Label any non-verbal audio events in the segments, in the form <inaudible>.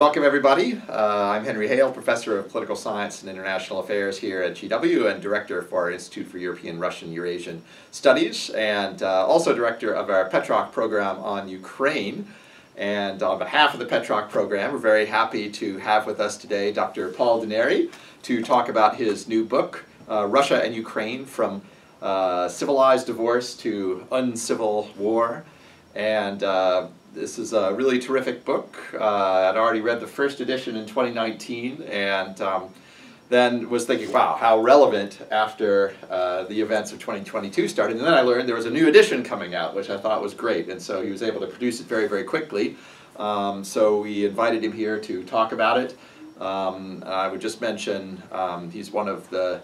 Welcome everybody. Uh, I'm Henry Hale, Professor of Political Science and International Affairs here at GW and Director for our Institute for European, Russian, Eurasian Studies and uh, also Director of our Petrach program on Ukraine. And on behalf of the Petrach program, we're very happy to have with us today Dr. Paul D'Anieri to talk about his new book, uh, Russia and Ukraine, From uh, Civilized Divorce to Uncivil War. And uh, this is a really terrific book. Uh, I'd already read the first edition in 2019 and um, then was thinking, wow, how relevant after uh, the events of 2022 started. And then I learned there was a new edition coming out, which I thought was great. And so he was able to produce it very, very quickly. Um, so we invited him here to talk about it. Um, I would just mention um, he's one of the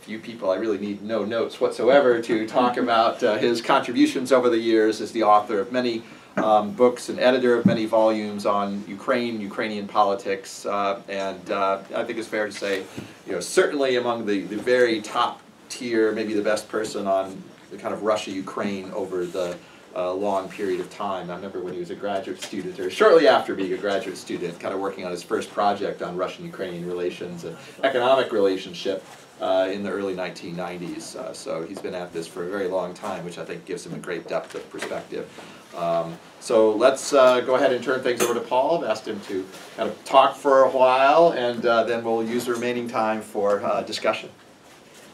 few people I really need no notes whatsoever to talk about uh, his contributions over the years as the author of many um, books and editor of many volumes on Ukraine, Ukrainian politics, uh, and uh, I think it's fair to say, you know, certainly among the, the very top tier, maybe the best person on the kind of Russia-Ukraine over the uh, long period of time. I remember when he was a graduate student, or shortly after being a graduate student, kind of working on his first project on Russian-Ukrainian relations and economic relationship uh, in the early 1990s. Uh, so he's been at this for a very long time, which I think gives him a great depth of perspective. Um, so let's uh, go ahead and turn things over to Paul. I've asked him to kind of talk for a while, and uh, then we'll use the remaining time for uh, discussion.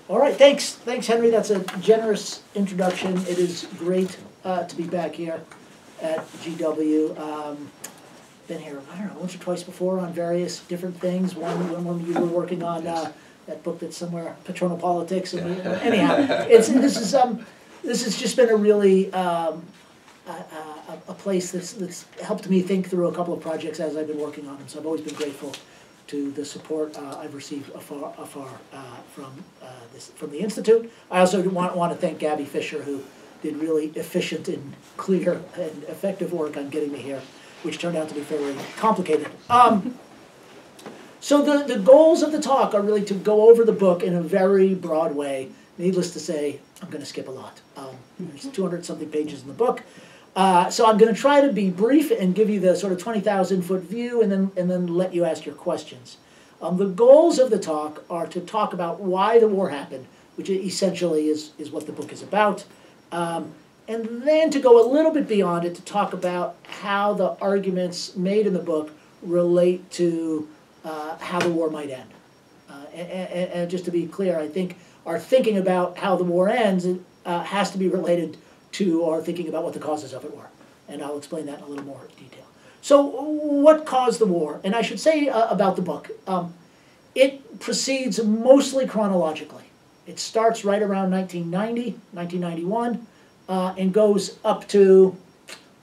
All right, thanks, thanks, Henry. That's a generous introduction. It is great uh, to be back here at GW. Um, been here, I don't know, once or twice before on various different things. One when, when you were working on uh, that book that's somewhere, Patronal Politics. And we, <laughs> anyhow, it's this is um, this has just been a really um, a, a, place that's, that's helped me think through a couple of projects as I've been working on them. So I've always been grateful to the support uh, I've received afar, afar uh, from uh, this from the institute. I also want want to thank Gabby Fisher who did really efficient and clear and effective work on getting me here, which turned out to be fairly complicated. Um, so the, the goals of the talk are really to go over the book in a very broad way. Needless to say, I'm going to skip a lot. Um, there's 200 something pages in the book. Uh, so I'm going to try to be brief and give you the sort of 20,000 foot view and then, and then let you ask your questions. Um, the goals of the talk are to talk about why the war happened, which essentially is, is what the book is about, um, and then to go a little bit beyond it to talk about how the arguments made in the book relate to uh, how the war might end. Uh, and, and, and, just to be clear, I think our thinking about how the war ends uh, has to be related to our thinking about what the causes of it were. And I'll explain that in a little more detail. So what caused the war? And I should say uh, about the book, um, it proceeds mostly chronologically. It starts right around 1990, 1991, uh, and goes up to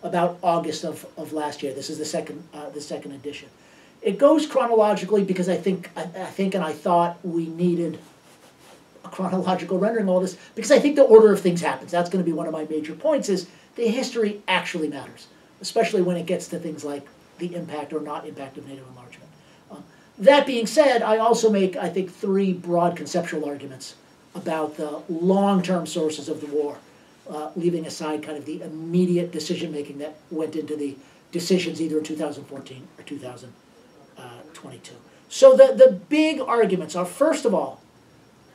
about August of, of last year. This is the second, uh, the second edition. It goes chronologically because I think, I, I think and I thought we needed chronological rendering all this because I think the order of things happens. That's going to be one of my major points is the history actually matters, especially when it gets to things like the impact or not impact of NATO enlargement. Um, that being said, I also make, I think, three broad conceptual arguments about the long-term sources of the war, uh, leaving aside kind of the immediate decision-making that went into the decisions either in 2014 or 2022. So the, the big arguments are, first of all,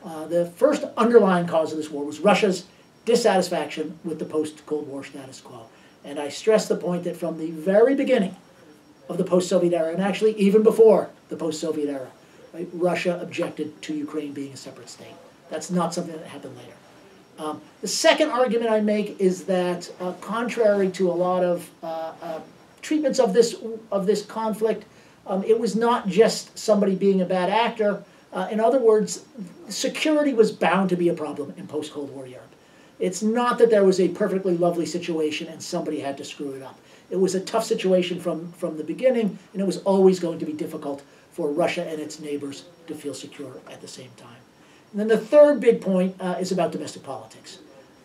uh, the first underlying cause of this war was Russia's dissatisfaction with the post-Cold War status quo. And I stress the point that from the very beginning of the post-Soviet era, and actually even before the post-Soviet era, right, Russia objected to Ukraine being a separate state. That's not something that happened later. Um, the second argument I make is that, uh, contrary to a lot of uh, uh, treatments of this of this conflict, um, it was not just somebody being a bad actor. Uh, in other words, security was bound to be a problem in post Cold War Europe. It's not that there was a perfectly lovely situation and somebody had to screw it up. It was a tough situation from, from the beginning, and it was always going to be difficult for Russia and its neighbors to feel secure at the same time. And then the third big point uh, is about domestic politics.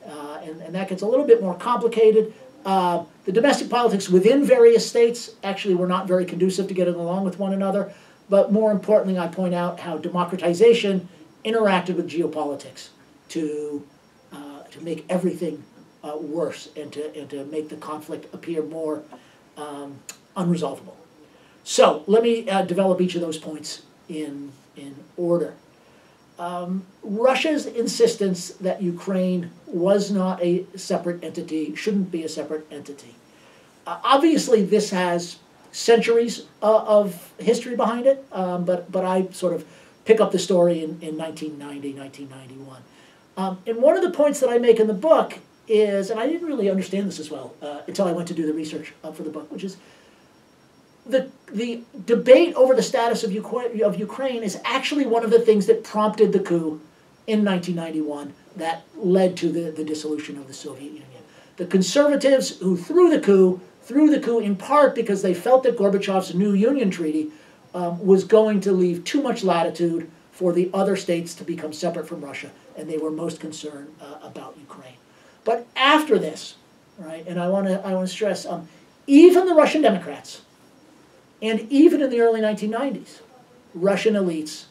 Uh, and, and that gets a little bit more complicated. Uh, the domestic politics within various states actually were not very conducive to getting along with one another. But more importantly, I point out how democratization interacted with geopolitics to, uh, to make everything uh, worse and to, and to make the conflict appear more um, unresolvable. So let me uh, develop each of those points in, in order. Um, Russia's insistence that Ukraine was not a separate entity, shouldn't be a separate entity. Uh, obviously, this has centuries uh, of history behind it, um, but, but I sort of pick up the story in, in 1990, 1991. Um, and one of the points that I make in the book is, and I didn't really understand this as well uh, until I went to do the research uh, for the book, which is the, the debate over the status of, of Ukraine is actually one of the things that prompted the coup in 1991 that led to the, the dissolution of the Soviet Union. The conservatives who threw the coup, threw the coup in part because they felt that Gorbachev's new Union Treaty um, was going to leave too much latitude for the other states to become separate from Russia, and they were most concerned uh, about Ukraine. But after this, right, and I want to I want to stress, um, even the Russian Democrats, and even in the early 1990s, Russian elites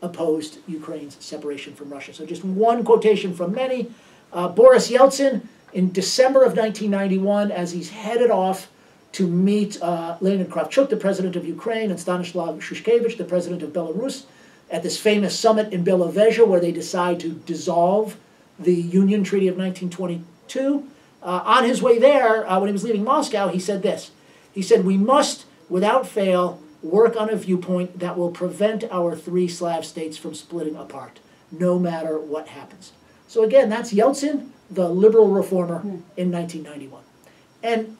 opposed Ukraine's separation from Russia. So just one quotation from many. Uh, Boris Yeltsin, in December of 1991, as he's headed off to meet uh, Leonid Kravchuk, the president of Ukraine, and Stanislav Shushkevich, the president of Belarus, at this famous summit in Belovezha where they decide to dissolve the Union Treaty of 1922. Uh, on his way there, uh, when he was leaving Moscow, he said this. He said, We must without fail, work on a viewpoint that will prevent our three Slav states from splitting apart, no matter what happens. So again, that's Yeltsin, the liberal reformer in 1991. And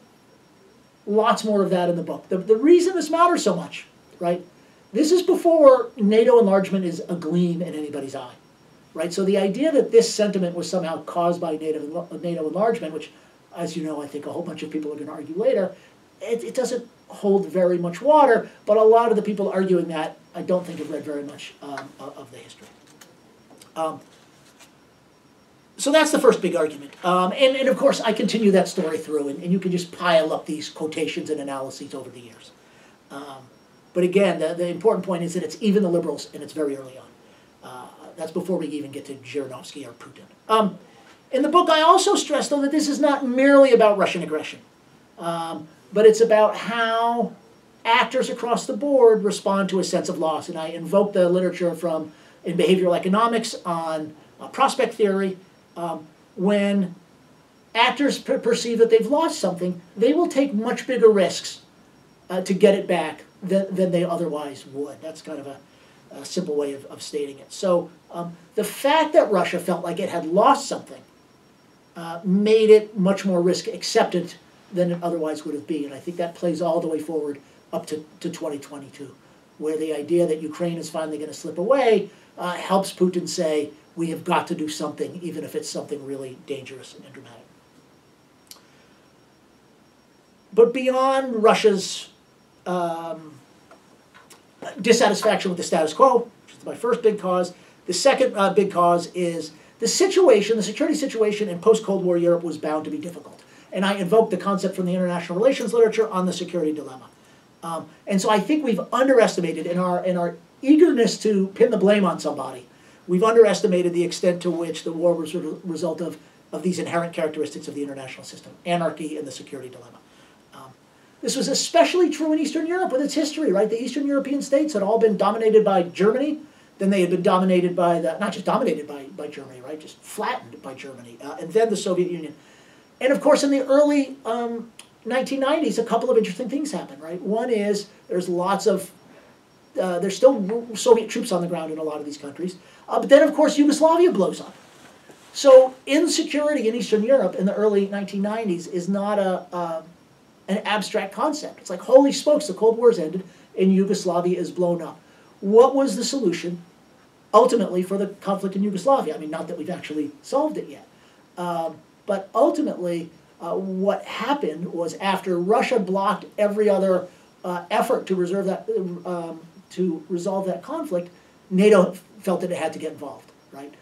lots more of that in the book. The, the reason this matters so much, right? This is before NATO enlargement is a gleam in anybody's eye, right? So the idea that this sentiment was somehow caused by NATO, NATO enlargement, which, as you know, I think a whole bunch of people are going to argue later, it, it doesn't hold very much water, but a lot of the people arguing that I don't think have read very much um, of the history. Um, so that's the first big argument. Um, and, and of course, I continue that story through, and, and you can just pile up these quotations and analyses over the years. Um, but again, the, the important point is that it's even the liberals, and it's very early on. Uh, that's before we even get to Zhirinovsky or Putin. Um, in the book, I also stress, though, that this is not merely about Russian aggression. Um, but it's about how actors across the board respond to a sense of loss. And I invoke the literature from in behavioral economics on uh, prospect theory. Um, when actors per perceive that they've lost something, they will take much bigger risks uh, to get it back than, than they otherwise would. That's kind of a, a simple way of, of stating it. So um, the fact that Russia felt like it had lost something uh, made it much more risk acceptant than it otherwise would have been. And I think that plays all the way forward up to, to 2022, where the idea that Ukraine is finally going to slip away uh, helps Putin say, we have got to do something, even if it's something really dangerous and dramatic. But beyond Russia's um, dissatisfaction with the status quo, which is my first big cause, the second uh, big cause is the situation, the security situation in post Cold War Europe was bound to be difficult and I invoke the concept from the international relations literature on the security dilemma. Um, and so I think we've underestimated in our in our eagerness to pin the blame on somebody, we've underestimated the extent to which the war was a result of, of these inherent characteristics of the international system, anarchy and the security dilemma. Um, this was especially true in Eastern Europe with its history, right? The Eastern European states had all been dominated by Germany, then they had been dominated by the, not just dominated by, by Germany, right? Just flattened by Germany, uh, and then the Soviet Union. And of course, in the early um, 1990s, a couple of interesting things happened, right? One is there's lots of, uh, there's still Soviet troops on the ground in a lot of these countries. Uh, but then, of course, Yugoslavia blows up. So insecurity in Eastern Europe in the early 1990s is not a, an abstract concept. It's like, holy smokes, the Cold War's ended and Yugoslavia is blown up. What was the solution ultimately for the conflict in Yugoslavia? I mean, not that we've actually solved it yet. Um, but ultimately, uh, what happened was after Russia blocked every other uh, effort to reserve that um, to resolve that conflict, NATO felt that it had to get involved. Right?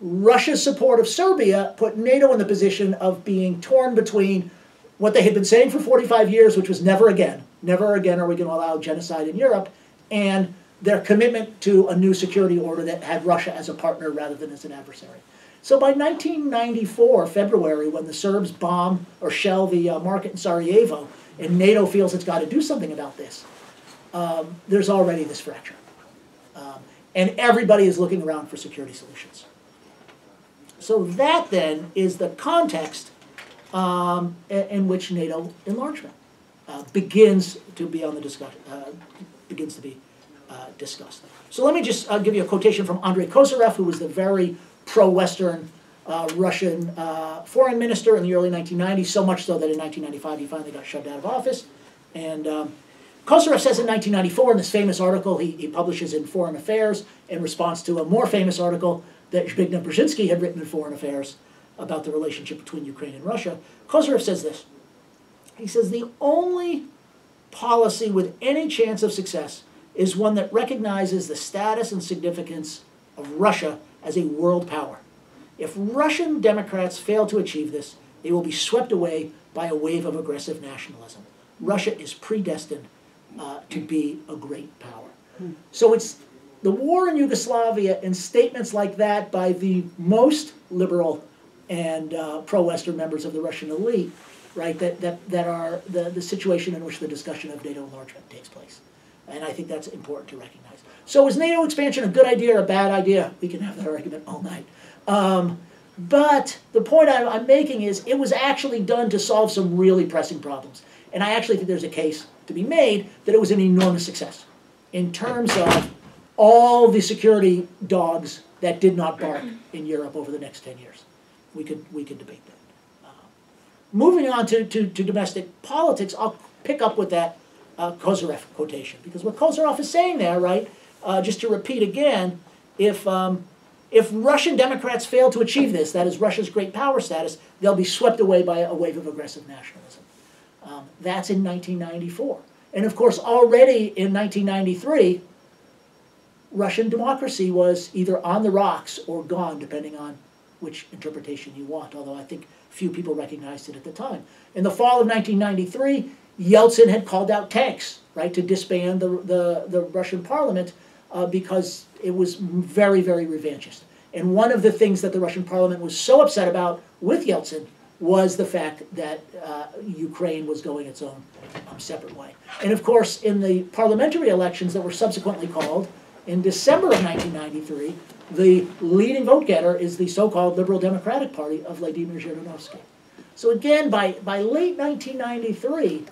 Russia's support of Serbia put NATO in the position of being torn between what they had been saying for 45 years, which was never again, never again are we going to allow genocide in Europe, and their commitment to a new security order that had Russia as a partner rather than as an adversary. So by 1994, February, when the Serbs bomb or shell the uh, market in Sarajevo, and NATO feels it's got to do something about this, um, there's already this fracture. Um, and everybody is looking around for security solutions. So that then is the context um, in, which NATO enlargement uh, begins to be on the discussion, uh, begins to be uh, discussed. So let me just uh, give you a quotation from Andrei Kozyrev, who was the very pro-Western uh, Russian uh, foreign minister in the early 1990s, so much so that in 1995 he finally got shoved out of office. And um, Kozyrev says in 1994, in this famous article he, he publishes in Foreign Affairs, in response to a more famous article that Zbigniew Brzezinski had written in Foreign Affairs about the relationship between Ukraine and Russia, Kozyrev says this. He says, the only policy with any chance of success is one that recognizes the status and significance of Russia as a world power. If Russian Democrats fail to achieve this, they will be swept away by a wave of aggressive nationalism. Russia is predestined uh, to be a great power. So it's the war in Yugoslavia and statements like that by the most liberal and uh, pro-Western members of the Russian elite, right, that, that, that are the, the situation in which the discussion of NATO enlargement takes place. And I think that's important to recognize. So is NATO expansion a good idea or a bad idea? We can have that argument all night. Um, but the point I'm, I'm making is it was actually done to solve some really pressing problems. And I actually think there's a case to be made that it was an enormous success in terms of all the security dogs that did not bark in Europe over the next 10 years. We could, we could debate that. Uh, moving on to, to, to domestic politics, I'll pick up with that uh, Kozyrev quotation. Because what Kozyrev is saying there, right, uh, just to repeat again, if, um, if Russian Democrats fail to achieve this, that is Russia's great power status, they'll be swept away by a wave of aggressive nationalism. Um, that's in 1994. And of course, already in 1993, Russian democracy was either on the rocks or gone, depending on which interpretation you want, although I think few people recognized it at the time. In the fall of 1993, Yeltsin had called out tanks, right, to disband the, the, the Russian parliament uh, because it was very, very revanchist. And one of the things that the Russian parliament was so upset about with Yeltsin was the fact that uh, Ukraine was going its own um, separate way. And of course, in the parliamentary elections that were subsequently called in December of 1993, the leading vote getter is the so-called Liberal Democratic Party of Vladimir Zhirinovsky. So again, by, by late 1993,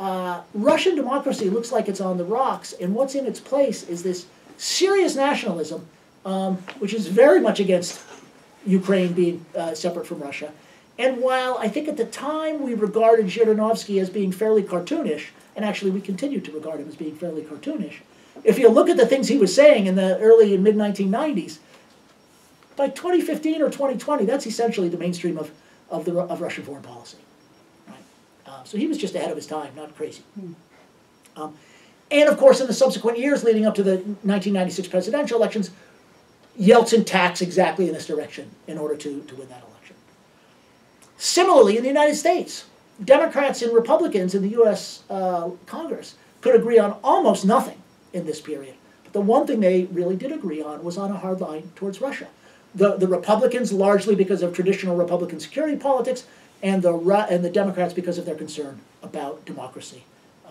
uh, Russian democracy looks like it's on the rocks, and what's in its place is this serious nationalism, um, which is very much against Ukraine being uh, separate from Russia. And while I think at the time we regarded Zhirinovsky as being fairly cartoonish, and actually we continue to regard him as being fairly cartoonish, if you look at the things he was saying in the early and mid 1990s, by 2015 or 2020, that's essentially the mainstream of, of, the, of Russian foreign policy. Right? Uh, so he was just ahead of his time, not crazy. Um, and of course, in the subsequent years leading up to the 1996 presidential elections, Yeltsin tacks exactly in this direction in order to, to win that election. Similarly, in the United States, Democrats and Republicans in the U.S. Uh, Congress could agree on almost nothing in this period. But the one thing they really did agree on was on a hard line towards Russia. The, the Republicans, largely because of traditional Republican security politics, and the, and the Democrats because of their concern about democracy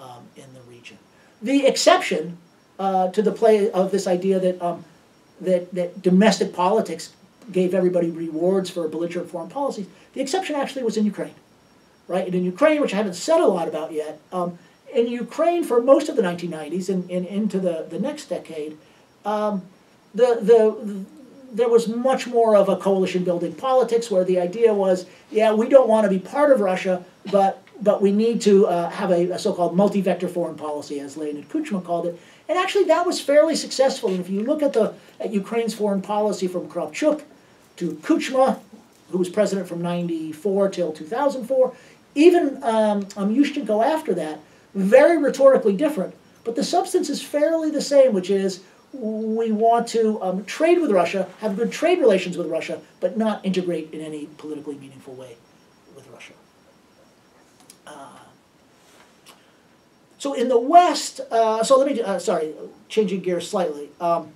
um, in the region. The exception uh, to the play of this idea that, um, that, that domestic politics gave everybody rewards for belligerent foreign policies, the exception actually was in Ukraine. Right? And in Ukraine, which I haven't said a lot about yet, um, in Ukraine for most of the 1990s and, and into the, the next decade, um, the, the, there was much more of a coalition building politics where the idea was, yeah, we don't want to be part of Russia, but, but we need to uh, have a, a so-called multi-vector foreign policy, as Leonid Kuchma called it. And actually that was fairly successful. And if you look at, the, at Ukraine's foreign policy from Kravchuk to Kuchma, who was president from 94 till 2004, even um, um, Yushchenko after that, very rhetorically different, but the substance is fairly the same, which is we want to um, trade with Russia, have good trade relations with Russia, but not integrate in any politically meaningful way with Russia. Uh, so in the West, uh, so let me, uh, sorry, changing gears slightly. Um,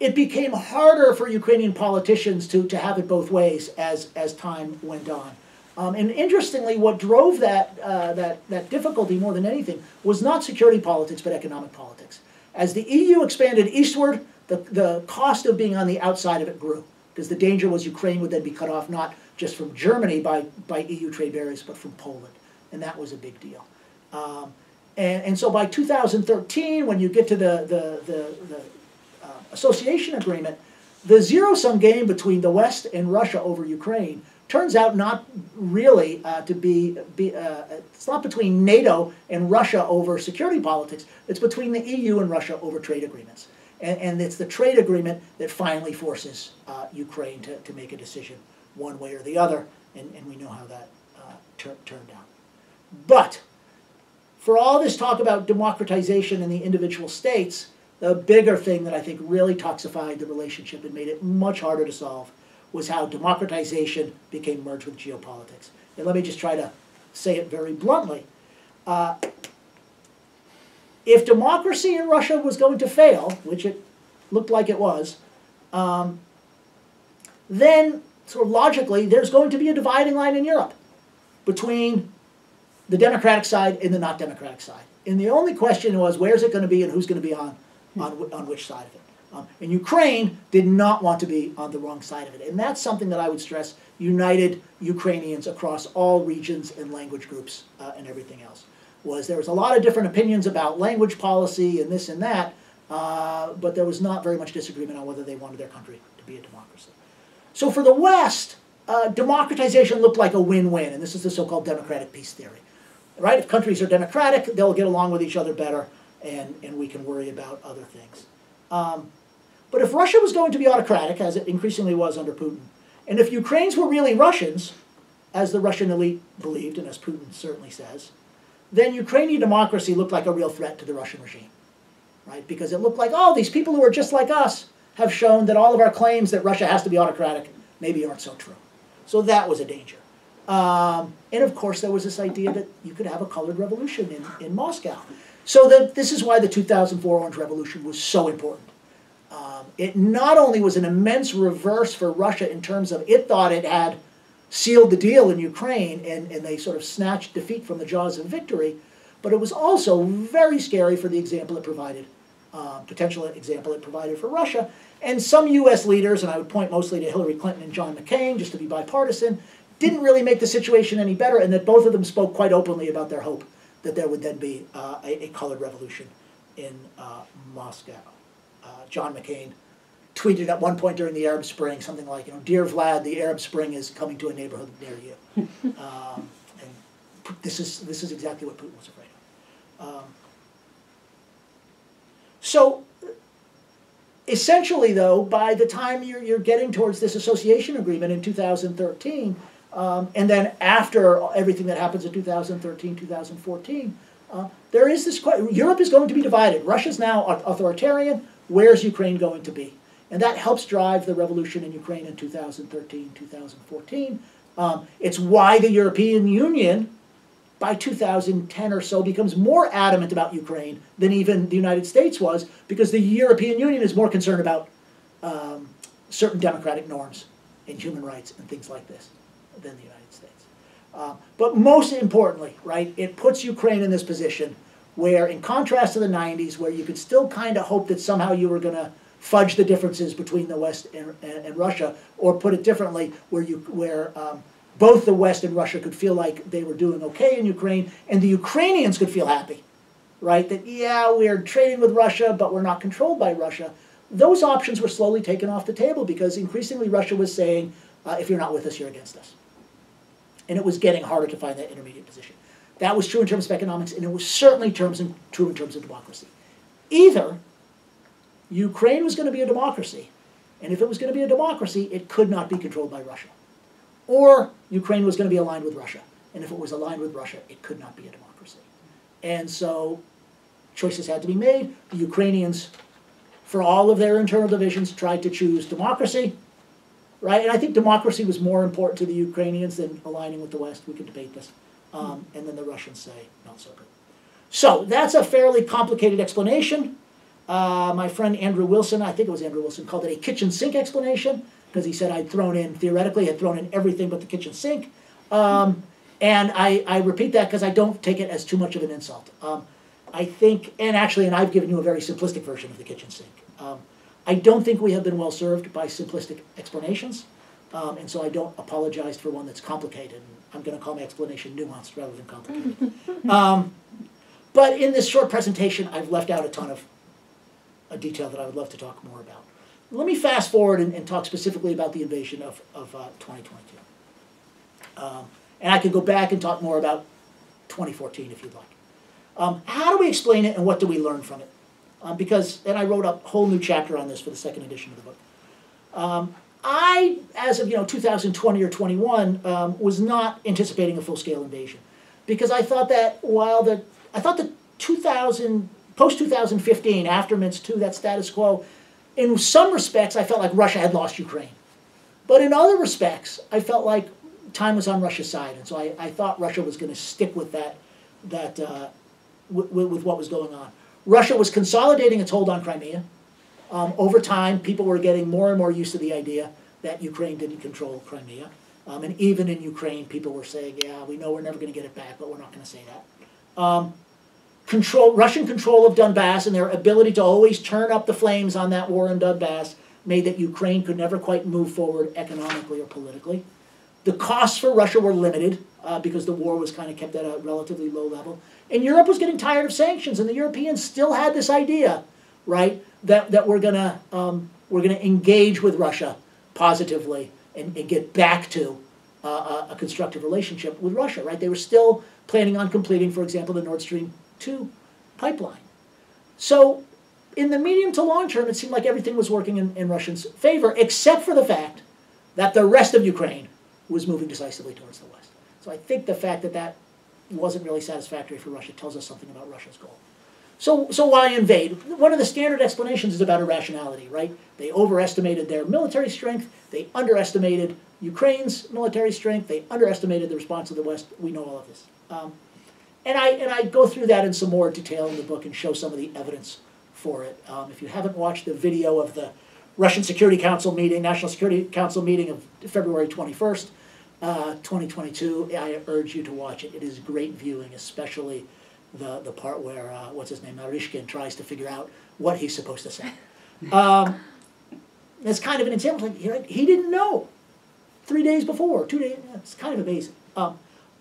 it became harder for Ukrainian politicians to, to have it both ways as, as time went on. Um, and interestingly, what drove that, uh, that, that difficulty more than anything was not security politics, but economic politics. As the EU expanded eastward, the, the cost of being on the outside of it grew, because the danger was Ukraine would then be cut off not just from Germany by, by EU trade barriers, but from Poland. And that was a big deal. Um, and, and so by 2013, when you get to the, the, the, the association agreement, the zero sum game between the West and Russia over Ukraine turns out not really uh, to be, be uh, it's not between NATO and Russia over security politics, it's between the EU and Russia over trade agreements. And, and it's the trade agreement that finally forces uh, Ukraine to, to make a decision one way or the other, and, and we know how that uh, tur turned out. But for all this talk about democratization in the individual states, the bigger thing that I think really toxified the relationship and made it much harder to solve was how democratization became merged with geopolitics. And let me just try to say it very bluntly. Uh, if democracy in Russia was going to fail, which it looked like it was, um, then sort of logically there's going to be a dividing line in Europe between the democratic side and the not democratic side. And the only question was where's it going to be and who's going to be on, on, on which side of it. Um, and Ukraine did not want to be on the wrong side of it. And that's something that I would stress united Ukrainians across all regions and language groups uh, and everything else. Was there was a lot of different opinions about language policy and this and that, uh, but there was not very much disagreement on whether they wanted their country to be a democracy. So for the West, uh, democratization looked like a win-win, and this is the so-called democratic peace theory. Right? If countries are democratic, they'll get along with each other better, and, and we can worry about other things. Um, but if Russia was going to be autocratic, as it increasingly was under Putin, and if Ukrainians were really Russians, as the Russian elite believed, and as Putin certainly says, then Ukrainian democracy looked like a real threat to the Russian regime, right? Because it looked like, oh, these people who are just like us have shown that all of our claims that Russia has to be autocratic maybe aren't so true. So that was a danger. Um, and of course, there was this idea that you could have a colored revolution in, in Moscow. So that this is why the 2004 Orange Revolution was so important. Um, it not only was an immense reverse for Russia in terms of it thought it had sealed the deal in Ukraine and, and they sort of snatched defeat from the jaws of victory, but it was also very scary for the example it provided, uh, potential example it provided for Russia. And some U.S. leaders, and I would point mostly to Hillary Clinton and John McCain, just to be bipartisan, didn't really make the situation any better, and that both of them spoke quite openly about their hope that there would then be uh, a, a, colored revolution in uh, Moscow. Uh, John McCain tweeted at one point during the Arab Spring something like, you know, Dear Vlad, the Arab Spring is coming to a neighborhood near you. <laughs> um, and this is, this is exactly what Putin was afraid of. Um, so essentially, though, by the time you're, you're getting towards this association agreement in 2013, um, and then after everything that happens in 2013, 2014, uh, there is this. Europe is going to be divided. Russia's now authoritarian. Where's Ukraine going to be? And that helps drive the revolution in Ukraine in 2013, 2014. Um, it's why the European Union, by 2010 or so, becomes more adamant about Ukraine than even the United States was, because the European Union is more concerned about um, certain democratic norms and human rights and things like this than the United States. Uh, but most importantly, right, it puts Ukraine in this position where, in contrast to the 90s, where you could still kind of hope that somehow you were going to fudge the differences between the West and, and, and, Russia, or put it differently, where you where um, both the West and Russia could feel like they were doing okay in Ukraine, and the Ukrainians could feel happy, right? That yeah, we're trading with Russia, but we're not controlled by Russia. Those options were slowly taken off the table because increasingly Russia was saying, uh, if you're not with us, you're against us and it was getting harder to find that intermediate position. That was true in terms of economics, and it was certainly terms in, true in terms of democracy. Either Ukraine was going to be a democracy, and if it was going to be a democracy, it could not be controlled by Russia. Or Ukraine was going to be aligned with Russia, and if it was aligned with Russia, it could not be a democracy. And so choices had to be made. The Ukrainians, for all of their internal divisions, tried to choose democracy right? And I think democracy was more important to the Ukrainians than aligning with the West. We could debate this. Um, and then the Russians say, not so good. So that's a fairly complicated explanation. Uh, my friend Andrew Wilson, I think it was Andrew Wilson, called it a kitchen sink explanation because he said I'd thrown in, theoretically, had thrown in everything but the kitchen sink. Um, and I, I repeat that because I don't take it as too much of an insult. Um, I think, and actually, and I've given you a very simplistic version of the kitchen sink. I don't think we have been well served by simplistic explanations, um, and so I don't apologize for one that's complicated. I'm going to call my explanation nuanced rather than complicated. <laughs> um, but in this short presentation, I've left out a ton of a detail that I would love to talk more about. Let me fast forward and, and talk specifically about the invasion of, of uh, 2022. Um, and I could go back and talk more about 2014 if you'd like. Um, how do we explain it and what do we learn from it? Um, because, and I wrote a whole new chapter on this for the second edition of the book. Um, I, as of you know 2020 or 21, um, was not anticipating a full-scale invasion because I thought that while the I thought the 2000 post 2015 after Minsk II that status quo, in some respects I felt like Russia had lost Ukraine, but in other respects I felt like time was on Russia's side, and so I, I thought Russia was going to stick with that that uh, with what was going on. Russia was consolidating its hold on Crimea. Um, over time, people were getting more and more used to the idea that Ukraine didn't control Crimea. Um, and even in Ukraine, people were saying, yeah, we know we're never going to get it back, but we're not going to say that. Um, control, Russian control of Donbass and their ability to always turn up the flames on that war in Donbass made that Ukraine could never quite move forward economically or politically. The costs for Russia were limited uh, because the war was kind of kept at a relatively low level. And Europe was getting tired of sanctions, and the Europeans still had this idea, right, that, that we're gonna um, we're gonna engage with Russia positively and, and get back to uh, a, a constructive relationship with Russia, right? They were still planning on completing, for example, the Nord Stream two pipeline. So, in the medium to long term, it seemed like everything was working in, in Russians' favor, except for the fact that the rest of Ukraine was moving decisively towards the west. So I think the fact that that wasn't really satisfactory for Russia tells us something about Russia's goal. So, so why invade? One of the standard explanations is about irrationality, right? They overestimated their military strength. They underestimated Ukraine's military strength. They underestimated the response of the West. We know all of this. Um, and I and I go through that in some more detail in the book and show some of the evidence for it. Um, if you haven't watched the video of the Russian Security Council meeting, National Security Council meeting of February 21st, uh, 2022, I urge you to watch it. It is great viewing, especially the, the part where, uh, what's his name, Naryshkin tries to figure out what he's supposed to say. <laughs> Um, it's kind of an example. Like, he didn't know three days before, two days. It's kind of amazing. Um,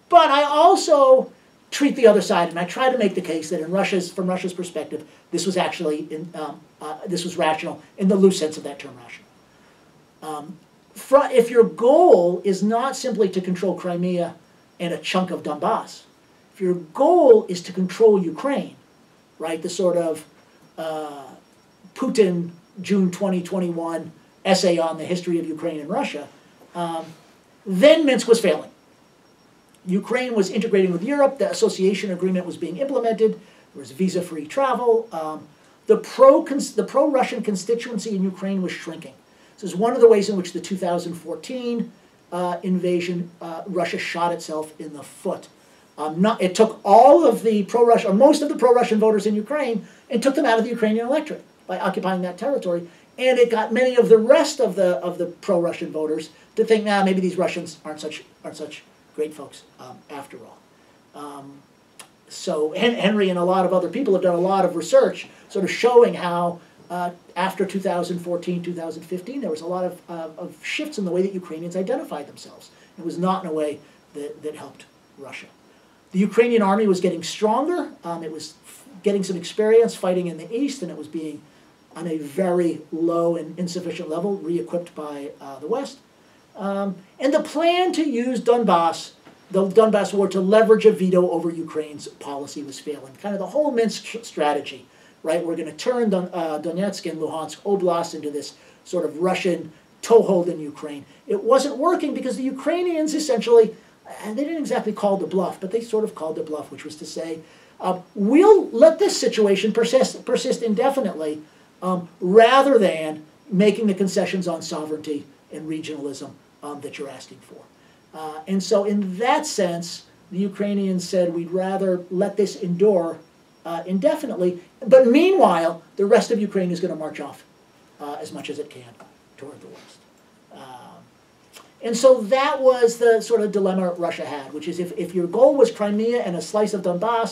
but I also treat the other side, and I try to make the case that in Russia's, from Russia's perspective, this was actually in, um, uh, this was rational in the loose sense of that term, rational. Um, if your goal is not simply to control Crimea and a chunk of Donbass, if your goal is to control Ukraine, right, the sort of uh, Putin June 2021 essay on the history of Ukraine and Russia, um, then Minsk was failing. Ukraine was integrating with Europe, the association agreement was being implemented, there was visa free travel. Um, the pro the pro Russian constituency in Ukraine was shrinking. This is one of the ways in which the 2014 uh, invasion, uh, Russia shot itself in the foot. Um, not, it took all of the pro-Russian, or most of the pro-Russian voters in Ukraine, and took them out of the Ukrainian electorate by occupying that territory. And it got many of the rest of the of the pro-Russian voters to think, now nah, maybe these Russians aren't such aren't such great folks um, after all. Um, so Henry and a lot of other people have done a lot of research, sort of showing how uh, after 2014, 2015, there was a lot of, uh, of shifts in the way that Ukrainians identified themselves. It was not in a way that, that helped Russia. The Ukrainian army was getting stronger. Um, it was getting some experience fighting in the east, and it was being on a very low and insufficient level, re-equipped by uh, the West. Um, and the plan to use Donbass, the Donbass war, to leverage a veto over Ukraine's policy was failing. Kind of the whole Minsk strategy right? We're going to turn Don, uh, Donetsk and Luhansk Oblast into this sort of Russian toehold in Ukraine. It wasn't working because the Ukrainians essentially, and they didn't exactly call the bluff, but they sort of called the bluff, which was to say, uh, we'll let this situation persist, persist indefinitely um, rather than making the concessions on sovereignty and regionalism um, that you're asking for. Uh, and so, in that sense, the Ukrainians said, we'd rather let this endure uh, indefinitely. But meanwhile, the rest of Ukraine is going to march off uh, as much as it can toward the west. Um, And so that was the sort of dilemma Russia had, which is if, if your goal was Crimea and a slice of Donbass,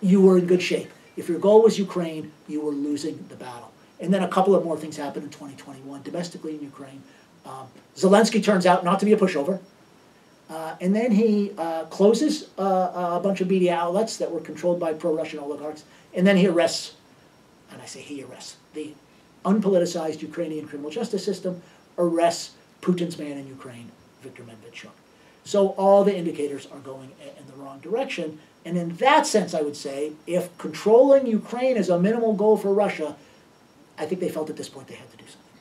you were in good shape. If your goal was Ukraine, you were losing the battle. And then a couple of more things happened in 2021 domestically in Ukraine. Um, Zelensky turns out not to be a pushover. Uh, and then he uh, closes uh, a bunch of media outlets that were controlled by pro Russian oligarchs. And then he arrests, and I say he arrests, the unpoliticized Ukrainian criminal justice system arrests Putin's man in Ukraine, Viktor Medvedchuk. So all the indicators are going in the wrong direction. And in that sense, I would say, if controlling Ukraine is a minimal goal for Russia, I think they felt at this point they had to do something.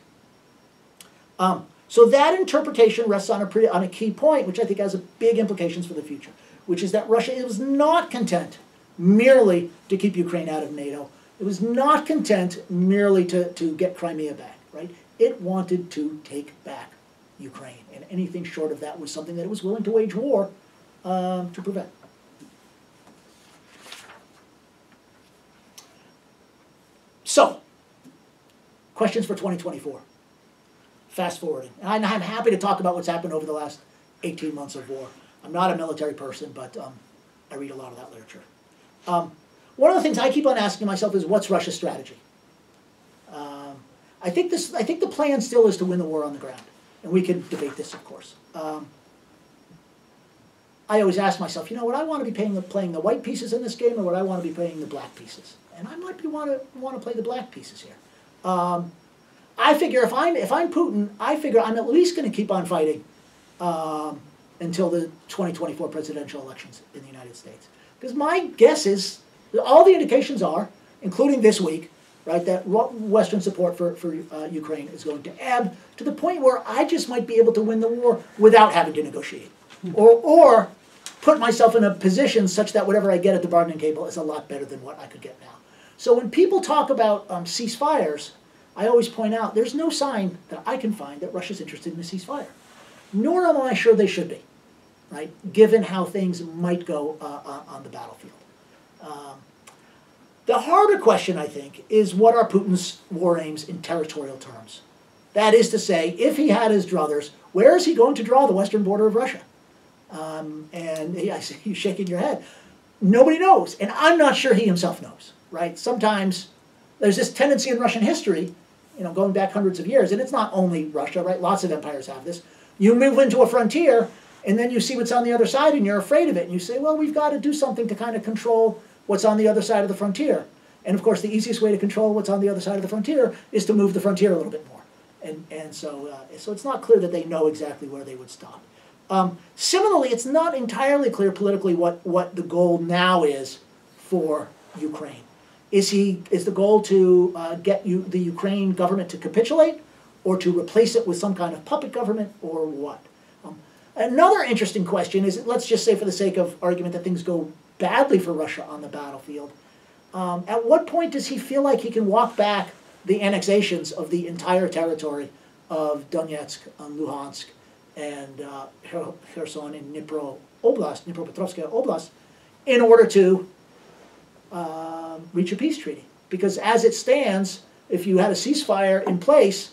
Um, so that interpretation rests on a, pretty, on a key point, which I think has big implications for the future, which is that Russia was not content merely to keep Ukraine out of NATO. It was not content merely to, to get Crimea back, right? It wanted to take back Ukraine, and anything short of that was something that it was willing to wage war um, to prevent. So, questions for 2024. Fast forwarding. And I'm happy to talk about what's happened over the last 18 months of war. I'm not a military person, but um, I read a lot of that literature. Um, one of the things I keep on asking myself is what's Russia's strategy? Um, I think this. I think the plan still is to win the war on the ground, and we can debate this, of course. Um, I always ask myself, you know, would I want to be playing the, playing the white pieces in this game, or would I want to be playing the black pieces? And I might be want to want to play the black pieces here. I figure if I'm if I'm Putin, I figure I'm at least going to keep on fighting um, until the 2024 presidential elections in the United States. Because my guess is all the indications are, including this week, right, that Western support for, for uh, Ukraine is going to ebb to the point where I just might be able to win the war without having to negotiate. Or, or put myself in a position such that whatever I get at the bargaining table is a lot better than what I could get now. So when people talk about um, ceasefires, I always point out there's no sign that I can find that Russia's interested in a ceasefire. Nor am I sure they should be, right, given how things might go uh, uh, on the battlefield. Um, the harder question, I think, is what are Putin's war aims in territorial terms? That is to say, if he had his druthers, where is he going to draw the western border of Russia? Um, and <laughs> I see you shaking your head. Nobody knows, and I'm not sure he himself knows. Right? Sometimes there's this tendency in Russian history, you know, going back hundreds of years, and it's not only Russia. Right? Lots of empires have this. You move into a frontier, and then you see what's on the other side, and you're afraid of it, and you say, well, we've got to do something to kind of control what's on the other side of the frontier. And of course, the easiest way to control what's on the other side of the frontier is to move the frontier a little bit more. And, and so, uh, so it's not clear that they know exactly where they would stop. Um, similarly, it's not entirely clear politically what, what the goal now is for Ukraine. Is, he, is the goal to uh, get you, the Ukraine government to capitulate or to replace it with some kind of puppet government or what? Um, another interesting question is let's just say, for the sake of argument, that things go badly for Russia on the battlefield. Um, at what point does he feel like he can walk back the annexations of the entire territory of Donetsk and Luhansk and uh, Kherson and Dnipro Oblast, Dnipropetrovskaya Oblast, in order to uh, reach a peace treaty? Because as it stands, if you had a ceasefire in place,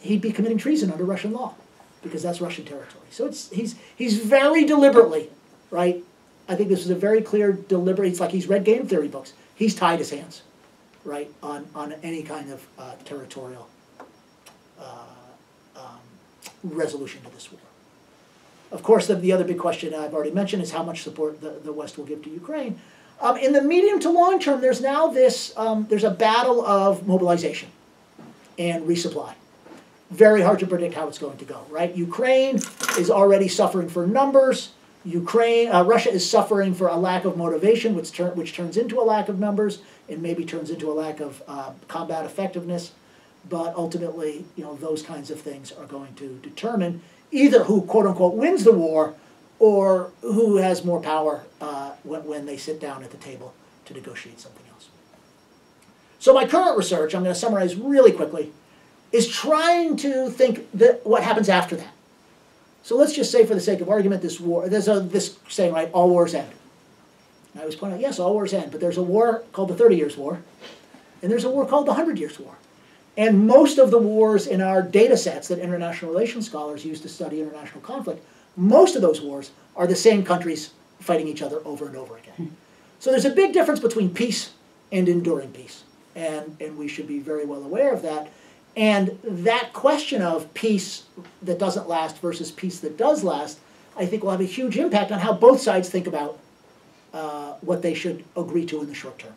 he'd be committing treason under Russian law, because that's Russian territory. So it's he's he's very deliberately, right, I think this is a very clear, deliberate. It's like he's read game theory books. He's tied his hands, right, on on any kind of uh, territorial uh, um, resolution to this war. Of course, the, the other big question I've already mentioned is how much support the, the West will give to Ukraine. Um, in the medium to long term, there's now this um, there's a battle of mobilization and resupply. Very hard to predict how it's going to go, right? Ukraine is already suffering for numbers. Ukraine, uh, Russia is suffering for a lack of motivation, which, tur- which turns into a lack of numbers and maybe turns into a lack of uh, combat effectiveness. But ultimately, you know, those kinds of things are going to determine either who quote unquote wins the war or who has more power uh, when, when they sit down at the table to negotiate something else. So my current research, I'm going to summarize really quickly, is trying to think that what happens after that. So let's just say, for the sake of argument, this war, there's a, this saying, right, all wars end. And I always point out, yes, all wars end, but there's a war called the Thirty Years' War, and there's a war called the Hundred Years' War. And most of the wars in our data sets that international relations scholars use to study international conflict, most of those wars are the same countries fighting each other over and over again. So there's a big difference between peace and enduring peace. And, and we should be very well aware of that. And that question of peace that doesn't last versus peace that does last, I think will have a huge impact on how both sides think about uh, what they should agree to in the short term.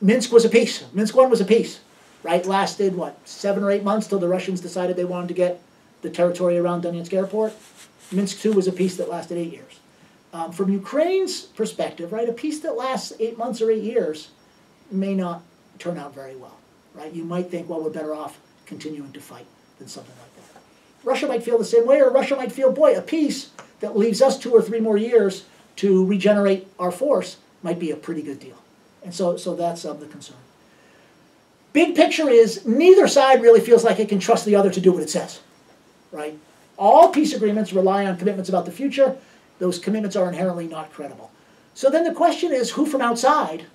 Minsk was a peace. Minsk 1 was a peace, right? Lasted, what, seven or eight months till the Russians decided they wanted to get the territory around Donetsk airport. Minsk 2 was a peace that lasted eight years. Um, from Ukraine's perspective, right, a peace that lasts eight months or eight years may not turn out very well, right? You might think, well, we're better off continuing to fight than something like that. Russia might feel the same way, or Russia might feel, boy, a peace that leaves us two or three more years to regenerate our force might be a pretty good deal. And so, so that's um, the concern. Big picture is neither side really feels like it can trust the other to do what it says, right? All peace agreements rely on commitments about the future. Those commitments are inherently not credible. So then the question is who from outside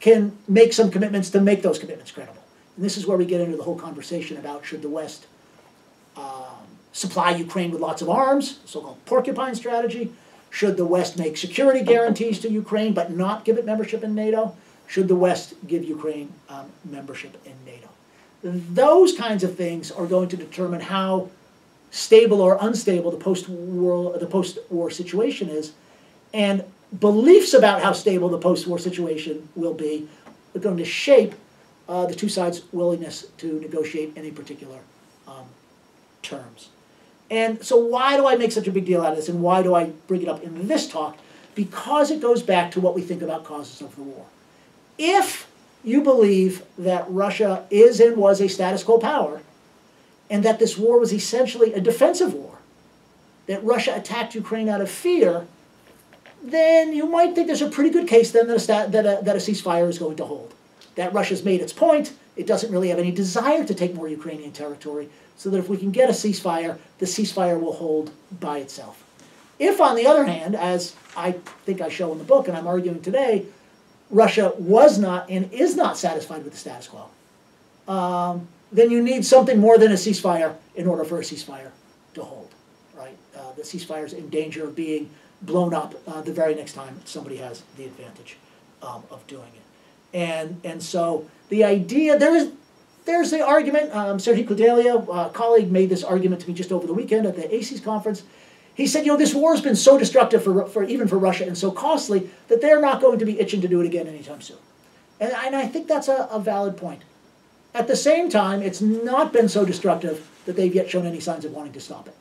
can make some commitments to make those commitments credible? And this is where we get into the whole conversation about should the West um, supply Ukraine with lots of arms, so called porcupine strategy, should the West make security guarantees to Ukraine but not give it membership in NATO? Should the West give Ukraine um, membership in NATO? Those kinds of things are going to determine how stable or unstable the post-war the post-war situation is, and beliefs about how stable the post-war situation will be are going to shape uh, the two sides' willingness to negotiate any particular um, terms. And so why do I make such a big deal out of this and why do I bring it up in this talk? Because it goes back to what we think about causes of the war. If you believe that Russia is and was a status quo power, and that this war was essentially a defensive war, that Russia attacked Ukraine out of fear, then you might think there's a pretty good case then that a, that a, that a ceasefire is going to hold. That Russia's made its point, it doesn't really have any desire to take more Ukrainian territory, so that if we can get a ceasefire, the ceasefire will hold by itself. If, on the other hand, as I think I show in the book and I'm arguing today, Russia was not and is not satisfied with the status quo, um, then you need something more than a ceasefire in order for a ceasefire to hold, right? Uh, the ceasefire is in danger of being blown up uh, the very next time somebody has the advantage um, of doing it. And, and so the idea, there is, there's the argument, um, Serhiy Kudelya, a colleague, made this argument to me just over the weekend at the ACES conference. He said, you know, this war has been so destructive for, for even for Russia and so costly that they're not going to be itching to do it again anytime soon. And, and I think that's a, a valid point. At the same time, it's not been so destructive that they've yet shown any signs of wanting to stop it.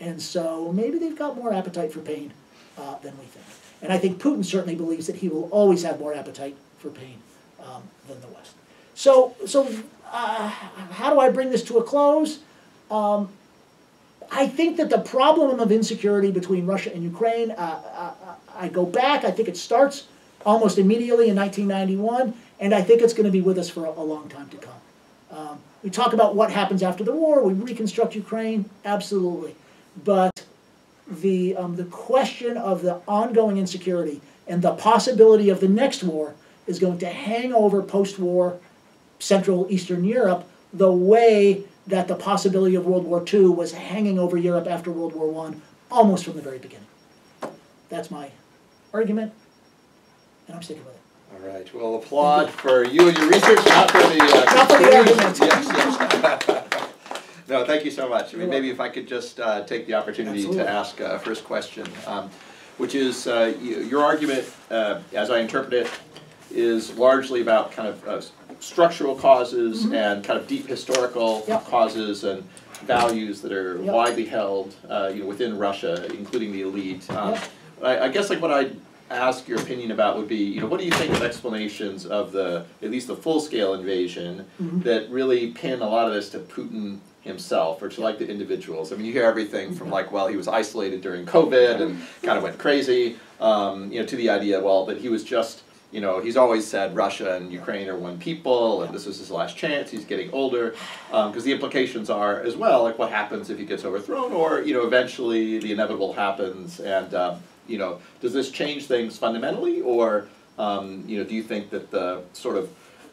And so maybe they've got more appetite for pain uh, than we think. And I think Putin certainly believes that he will always have more appetite for pain um, than the West. So, so uh, how do I bring this to a close? Um, I think that the problem of insecurity between Russia and Ukraine, uh, uh, I go back, I think it starts almost immediately in 1991, and I think it's going to be with us for a, a long time to come. Um, we talk about what happens after the war, we reconstruct Ukraine, absolutely. But the, um, the question of the ongoing insecurity and the possibility of the next war is going to hang over post-war Central Eastern Europe the way that the possibility of World War II was hanging over Europe after World War I almost from the very beginning. That's my argument, and I'm sticking with it. All right, we'll applaud for you and your research, not for the. Uh, Not for the argument. <laughs> Yes, yes. <laughs> no, thank you so much. I mean, maybe if I could just uh, take the opportunity Absolutely. to ask a first question, um, which is uh, your argument, uh, as I interpret it, is largely about kind of uh, structural causes and kind of deep historical. Yep. causes and values that are Yep. widely held, uh, you know, within Russia, including the elite. Um, Yep. I, I guess like what I'd ask your opinion about would be, you know, what do you think of explanations of the, at least the full-scale invasion Mhm. that really pin a lot of this to Putin himself or to like the individuals? I mean, you hear everything from like, well, he was isolated during COVID and kind of went crazy, um, you know, to the idea, well, that he was just, you know, he's always said Russia and Ukraine are one people, and this is his last chance. He's getting older, because the implications are as well, like what happens if he gets overthrown, or you know, eventually the inevitable happens, and um, you know, does this change things fundamentally, or um, you know, do you think that the sort of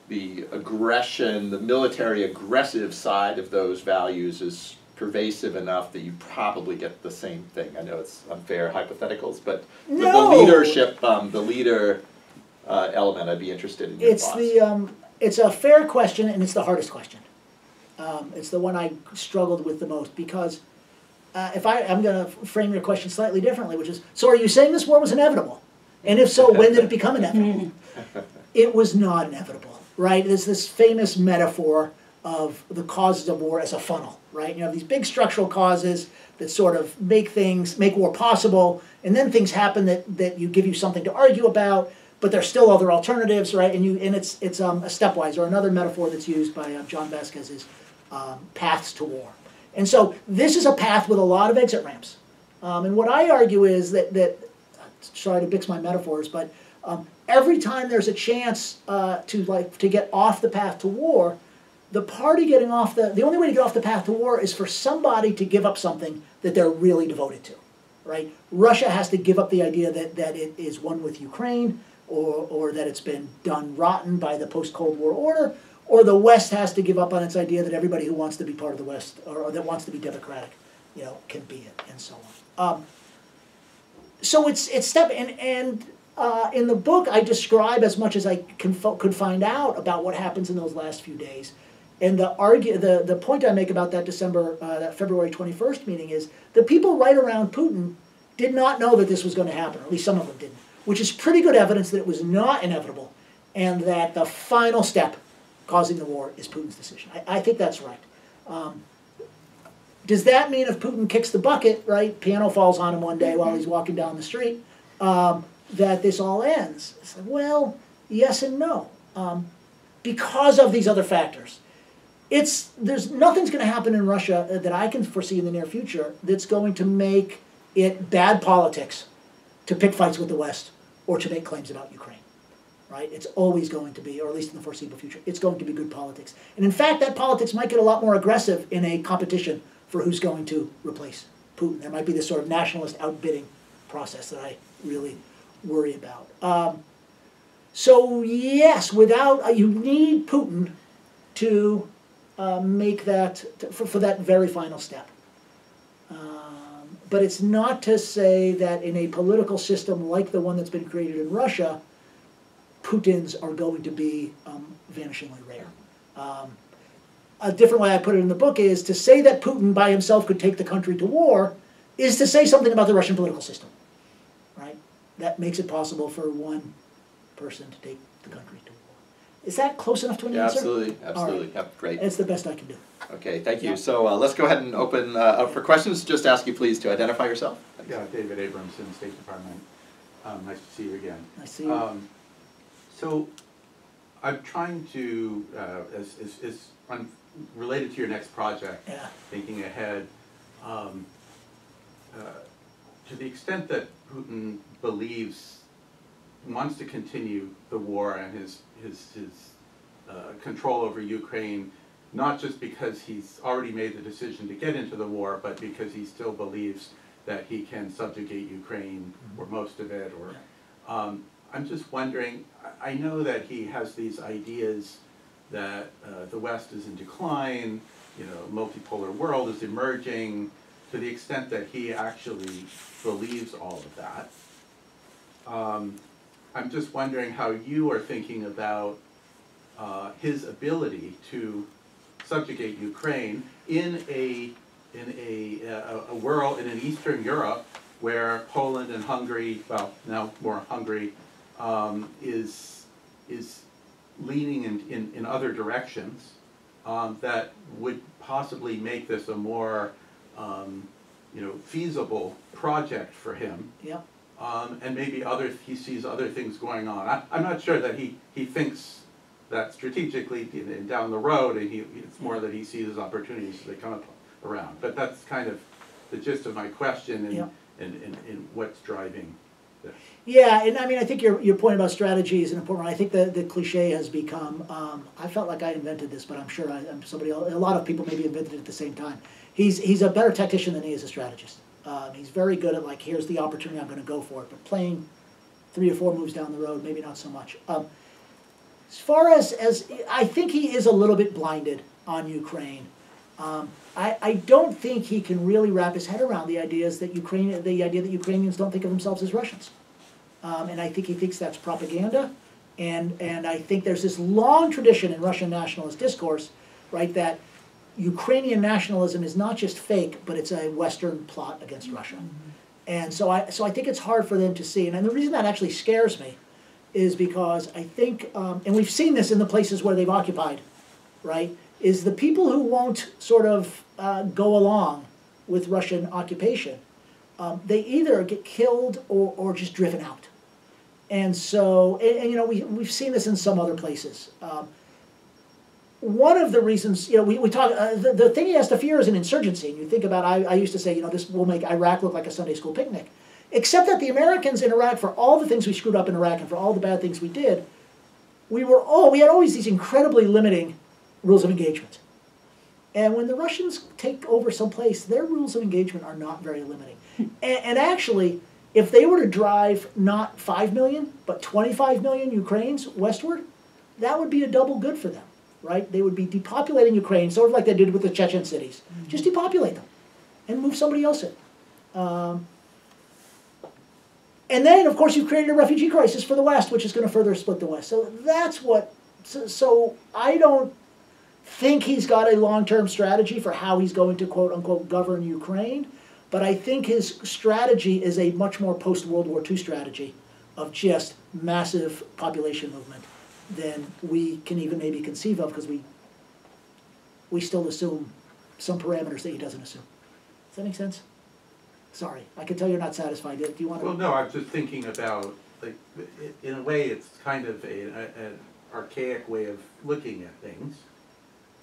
the aggression, the military aggressive side of those values is pervasive enough that you probably get the same thing. I know it's unfair hypotheticals, but the, the leadership, um, the leader uh, element, I'd be interested in your It's thoughts. the, um, it's a fair question and it's the hardest question. Um, it's the one I struggled with the most because uh, if I, I'm gonna frame your question slightly differently, which is, so are you saying this war was inevitable? And if so, when did it become inevitable? <laughs> It was not inevitable, right? There's this famous metaphor of the causes of war as a funnel, right? You have these big structural causes that sort of make things, make war possible, and then things happen that, that you give you something to argue about, but there's still other alternatives, right? And you, and it's, it's um, a stepwise, or another metaphor that's used by uh, John Vasquez is um, paths to war. And so this is a path with a lot of exit ramps. Um, and what I argue is that, that sorry to mix my metaphors, but um, every time there's a chance uh, to like to get off the path to war, the party getting off the the only way to get off the path to war is for somebody to give up something that they're really devoted to, right? Russia has to give up the idea that that it is one with Ukraine, or or that it's been done rotten by the post Cold War order, or the West has to give up on its idea that everybody who wants to be part of the West or, or that wants to be democratic, you know, can be it, and so on. Um, so it's it's step and and uh, in the book I describe as much as I can could find out about what happens in those last few days, and the argue the the point I make about that December uh, that February twenty first meeting is the people right around Putin did not know that this was going to happen, or at least some of them didn't, which is pretty good evidence that it was not inevitable, and that the final step causing the war is Putin's decision. I, I think that's right. Um, does that mean if Putin kicks the bucket, right, piano falls on him one day while he's walking down the street, um, that this all ends? Like, well, yes and no, um, because of these other factors. It's there's nothing's going to happen in Russia that I can foresee in the near future that's going to make it bad politics to pick fights with the West or to make claims about Ukraine right? It's always going to be, or at least in the foreseeable future, it's going to be good politics. And in fact, that politics might get a lot more aggressive in a competition for who's going to replace Putin. There might be this sort of nationalist outbidding process that I really worry about. Um, so yes, without uh, you need Putin to uh, make that to, for, for that very final step. Um, but it's not to say that in a political system like the one that's been created in Russia, Putins are going to be um, vanishingly rare. Um, a different way I put it in the book is to say that Putin by himself could take the country to war is to say something about the Russian political system, right? That makes it possible for one person to take the country to war. Is that close enough to an yeah, answer? absolutely, absolutely. Yep, great. It's the best I can do. Okay, thank you. So uh, let's go ahead and open uh, up for questions. Just ask you please to identify yourself. Yeah, David Abramson, State Department. Um, nice to see you again. I see. you. Um, so, I'm trying to, uh, as, as, as, on, related to your next project, yeah. thinking ahead, um, uh, to the extent that Putin believes, wants to continue the war and his, his, his uh, control over Ukraine, not just because he's already made the decision to get into the war, but because he still believes that he can subjugate Ukraine or most of it, or, um, I'm just wondering, I, know that he has these ideas that, uh, the West is in decline, you know, multipolar world is emerging, to the extent that he actually believes all of that. Um, I'm just wondering how you are thinking about uh, his ability to subjugate Ukraine in a in a, a, a world in an Eastern Europe where Poland and Hungary, well now more Hungary, um, is is leaning in, in, in other directions um, that would possibly make this a more um, you know feasible project for him Yeah. um, and maybe other, he sees other things going on. I, I'm not sure that he, he thinks that strategically in down the road, and he, it's more that he sees opportunities as they come up around. But that's kind of the gist of my question and, and, and, and what's driving this. Yeah, and I mean, I think your, your point about strategy is an important one. I think the, the cliche has become, um, I felt like I invented this, but I'm sure I, I'm somebody else, a lot of people maybe invented it at the same time. He's, he's a better tactician than he is a strategist. Um, he's very good at like, here's the opportunity, I'm gonna go for it, but playing three or four moves down the road, maybe not so much. Um, as far as, as, I think he is a little bit blinded on Ukraine. Um, I, I don't think he can really wrap his head around the ideas that Ukraine, the idea that Ukrainians don't think of themselves as Russians. Um, and I think he thinks that's propaganda. And, and I think there's this long tradition in Russian nationalist discourse, right, that Ukrainian nationalism is not just fake, but it's a Western plot against Russia. And so I, so I think it's hard for them to see. And the reason that actually scares me is because I think, um, and we've seen this in the places where they've occupied, right? Is the people who won't sort of uh, go along with Russian occupation, um, they either get killed or, or just driven out. And so, and, and, you know, we, we've seen this in some other places. Um, one of the reasons, you know, we, we talk, uh, the, the thing he has to fear is an insurgency. And you think about, I, I used to say, you know, this will make Iraq look like a Sunday school picnic. Except that the Americans in Iraq, for all the things we screwed up in Iraq and for all the bad things we did, we were all, we had always these incredibly limiting rules of engagement. And when the Russians take over some place, their rules of engagement are not very limiting. And, and actually, if they were to drive not 5 million, but 25 million Ukrainians westward, that would be a double good for them, right? They would be depopulating Ukraine, sort of like they did with the Chechen cities. Just depopulate them and move somebody else in. Um, and then, of course, you've created a refugee crisis for the West, which is going to further split the West. So that's what. So, so I don't think he's got a long-term strategy for how he's going to quote unquote govern Ukraine, but I think his strategy is a much more post-World War II strategy of just massive population movement than we can even maybe conceive of because we we still assume some parameters that he doesn't assume. Does that make sense? Sorry, I can tell you're not satisfied. Do you want to? Well, no, I'm just thinking about, like, in a way, it's kind of a, a- an archaic way of looking at things.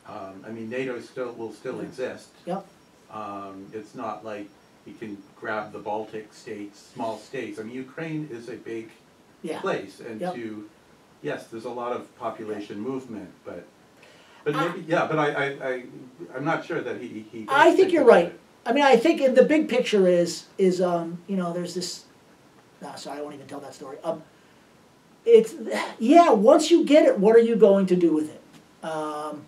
Um, I mean, NATO still, will still exist. Yep. Um, it's not like you can grab the Baltic states, small states. I mean, Ukraine is a big Yeah. place, and Yep. to, yes, there's a lot of population movement, but, but I- maybe, yeah, but I, I, I, I'm not sure that he, he. I think you're right. it. I mean, I think in the big picture is is um, you know there's this. No, sorry, I won't even tell that story. Um, it's yeah. Once you get it, what are you going to do with it? Um,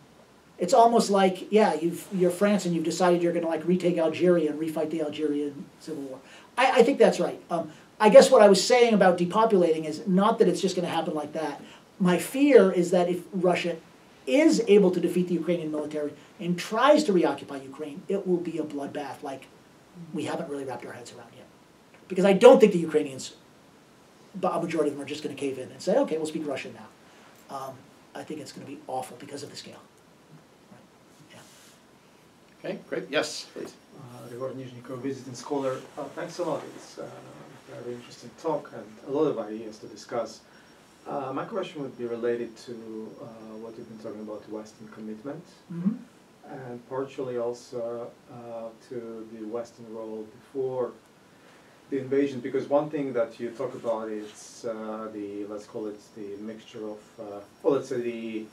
it's almost like yeah, you've you're France and you've decided you're going to like retake Algeria and refight the Algerian civil war. I, I think that's right. Um, I guess what I was saying about depopulating is not that it's just going to happen like that. My fear is that if Russia is able to defeat the Ukrainian military and tries to reoccupy Ukraine, it will be a bloodbath like we haven't really wrapped our heads around yet. Because I don't think the Ukrainians, a majority of them are just going to cave in and say, okay, we'll speak Russian now. Um, I think it's going to be awful because of the scale. Okay, great, yes, please. Uh, Igor Nizhnikov, visiting scholar. Uh, thanks a lot. It's uh, a very interesting talk and a lot of ideas to discuss. Uh, my question would be related to uh, what you've been talking about, Western commitment, Mm-hmm. and partially also uh, to the Western role before the invasion. Because one thing that you talk about is uh, the, let's call it the mixture of, uh, well, let's say the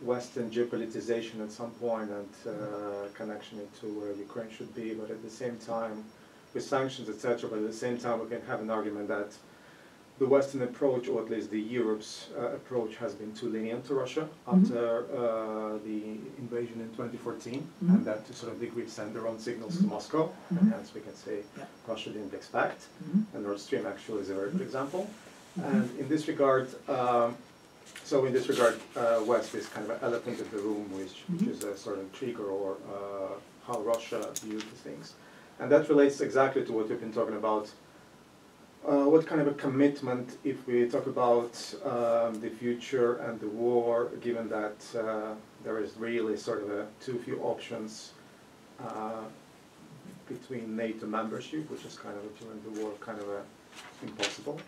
Western geopolitization at some point and uh, connection into where Ukraine should be, but at the same time, with sanctions, etc. But at the same time, we can have an argument that the Western approach, or at least the Europe's uh, approach, has been too lenient to Russia after uh, the invasion in 2014, Mhm. and that to sort of degree send their own signals to Mhm. Moscow, and hence we can say Yeah. Russia didn't expect. Mm-hmm. And Nord Stream actually is a very good example. And in this regard, um, so in this regard, uh, West is kind of an elephant in the room, which, which Mhm. is a sort of trigger or uh, how Russia views things. And that relates exactly to what you've been talking about. Uh, what kind of a commitment, if we talk about um, the future and the war, given that uh, there is really sort of a too few options uh, between NATO membership, which is kind of during the war kind of a impossible,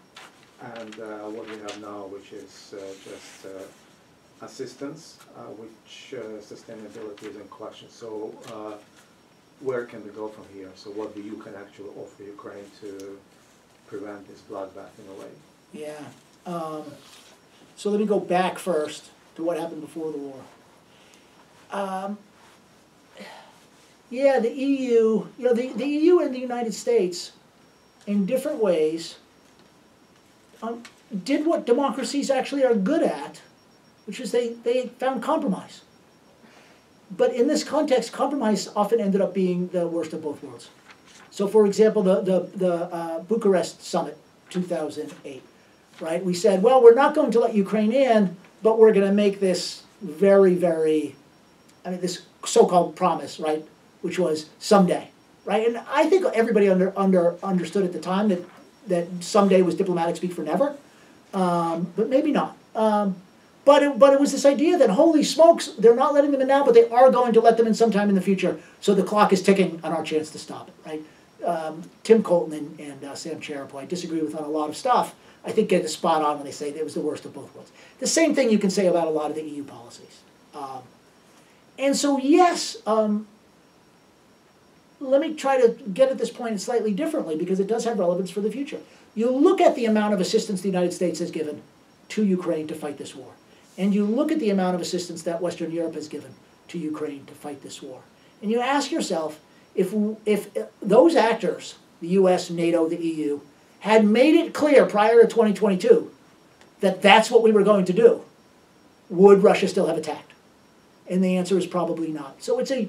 and uh, what we have now, which is uh, just uh, assistance, which sustainability is in question. So where can we go from here? So what do you can actually offer Ukraine to prevent this bloodbath in a way? Yeah. Um, so let me go back first to what happened before the war. Um, yeah, the EU, you know, the, the EU and the United States, in different ways, um, did what democracies actually are good at, which is they, they found compromise. But in this context, compromise often ended up being the worst of both worlds. So for example, the, the, the uh, Bucharest summit, two thousand eight, right? We said, well, we're not going to let Ukraine in, but we're gonna make this very, very, I mean, this so-called promise, right? Which was someday, right? And I think everybody under, under, understood at the time that, that someday was diplomatic speak for never, um, but maybe not. Um, but it, but it was this idea that holy smokes, they're not letting them in now, but they are going to let them in sometime in the future. So the clock is ticking on our chance to stop it, right? Um, Tim Colton and, and uh, Sam Charap, who I disagree with on a lot of stuff, I think get it spot on when they say it was the worst of both worlds. The same thing you can say about a lot of the EU policies. Um, and so, yes, um, let me try to get at this point slightly differently because it does have relevance for the future. You look at the amount of assistance the United States has given to Ukraine to fight this war, and you look at the amount of assistance that Western Europe has given to Ukraine to fight this war, and you ask yourself if, if those actors, the US, NATO, the EU, had made it clear prior to 2022 that that's what we were going to do, would Russia still have attacked? And the answer is probably not. So it's a,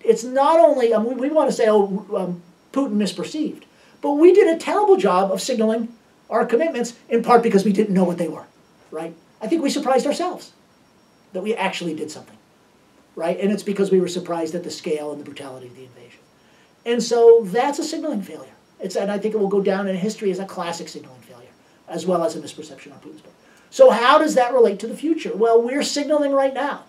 it's not only, mean, we want to say, oh, um, Putin misperceived, but we did a terrible job of signaling our commitments, in part because we didn't know what they were, right? I think we surprised ourselves that we actually did something, right? And it's because we were surprised at the scale and the brutality of the invasion. And so that's a signaling failure. It's, and I think it will go down in history as a classic signaling failure, as well as a misperception on Putin's part. So how does that relate to the future? Well, we're signaling right now,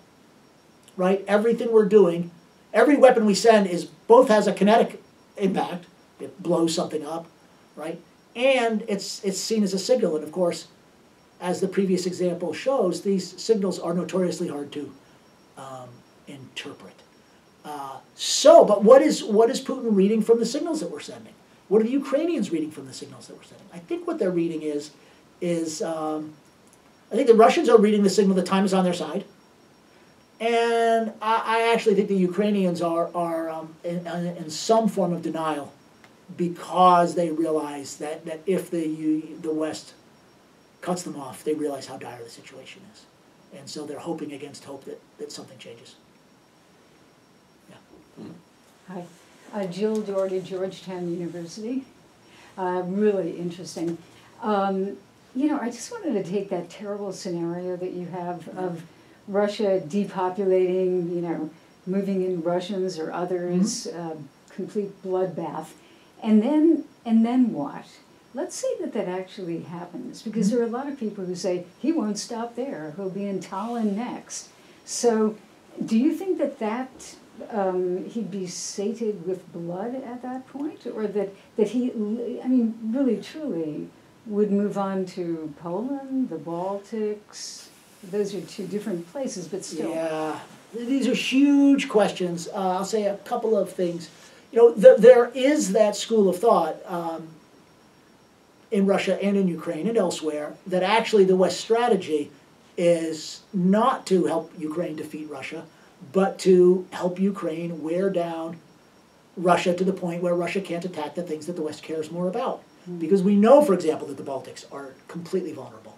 right? Everything we're doing, every weapon we send is both has a kinetic impact, it blows something up, right? And it's it's seen as a signal. And of course, as the previous example shows, these signals are notoriously hard to um, interpret. Uh, so, but what is what is Putin reading from the signals that we're sending? What are the Ukrainians reading from the signals that we're sending? I think what they're reading is, is um, I think the Russians are reading the signal that time is on their side. And I, I actually think the Ukrainians are, are um, in, in some form of denial because they realize that, that if the, the West cuts them off, they realize how dire the situation is. And so they're hoping against hope that, that something changes. Yeah. Hi. Uh, Jill Dougherty, Georgetown University. Uh, really interesting. Um, you know, I just wanted to take that terrible scenario that you have of Russia depopulating, you know, moving in Russians or others, uh, complete bloodbath, and then and then what? Let's say that that actually happens, because there are a lot of people who say he won't stop there; he'll be in Tallinn next. So, do you think that that um, he'd be sated with blood at that point, or that that he, I mean, really truly would move on to Poland, the Baltics? Those are two different places, but still. Yeah, these are huge questions. Uh, I'll say a couple of things. You know, th- there is that school of thought um, in Russia and in Ukraine and elsewhere that actually the West strategy is not to help Ukraine defeat Russia, but to help Ukraine wear down Russia to the point where Russia can't attack the things that the West cares more about. Because we know, for example, that the Baltics are completely vulnerable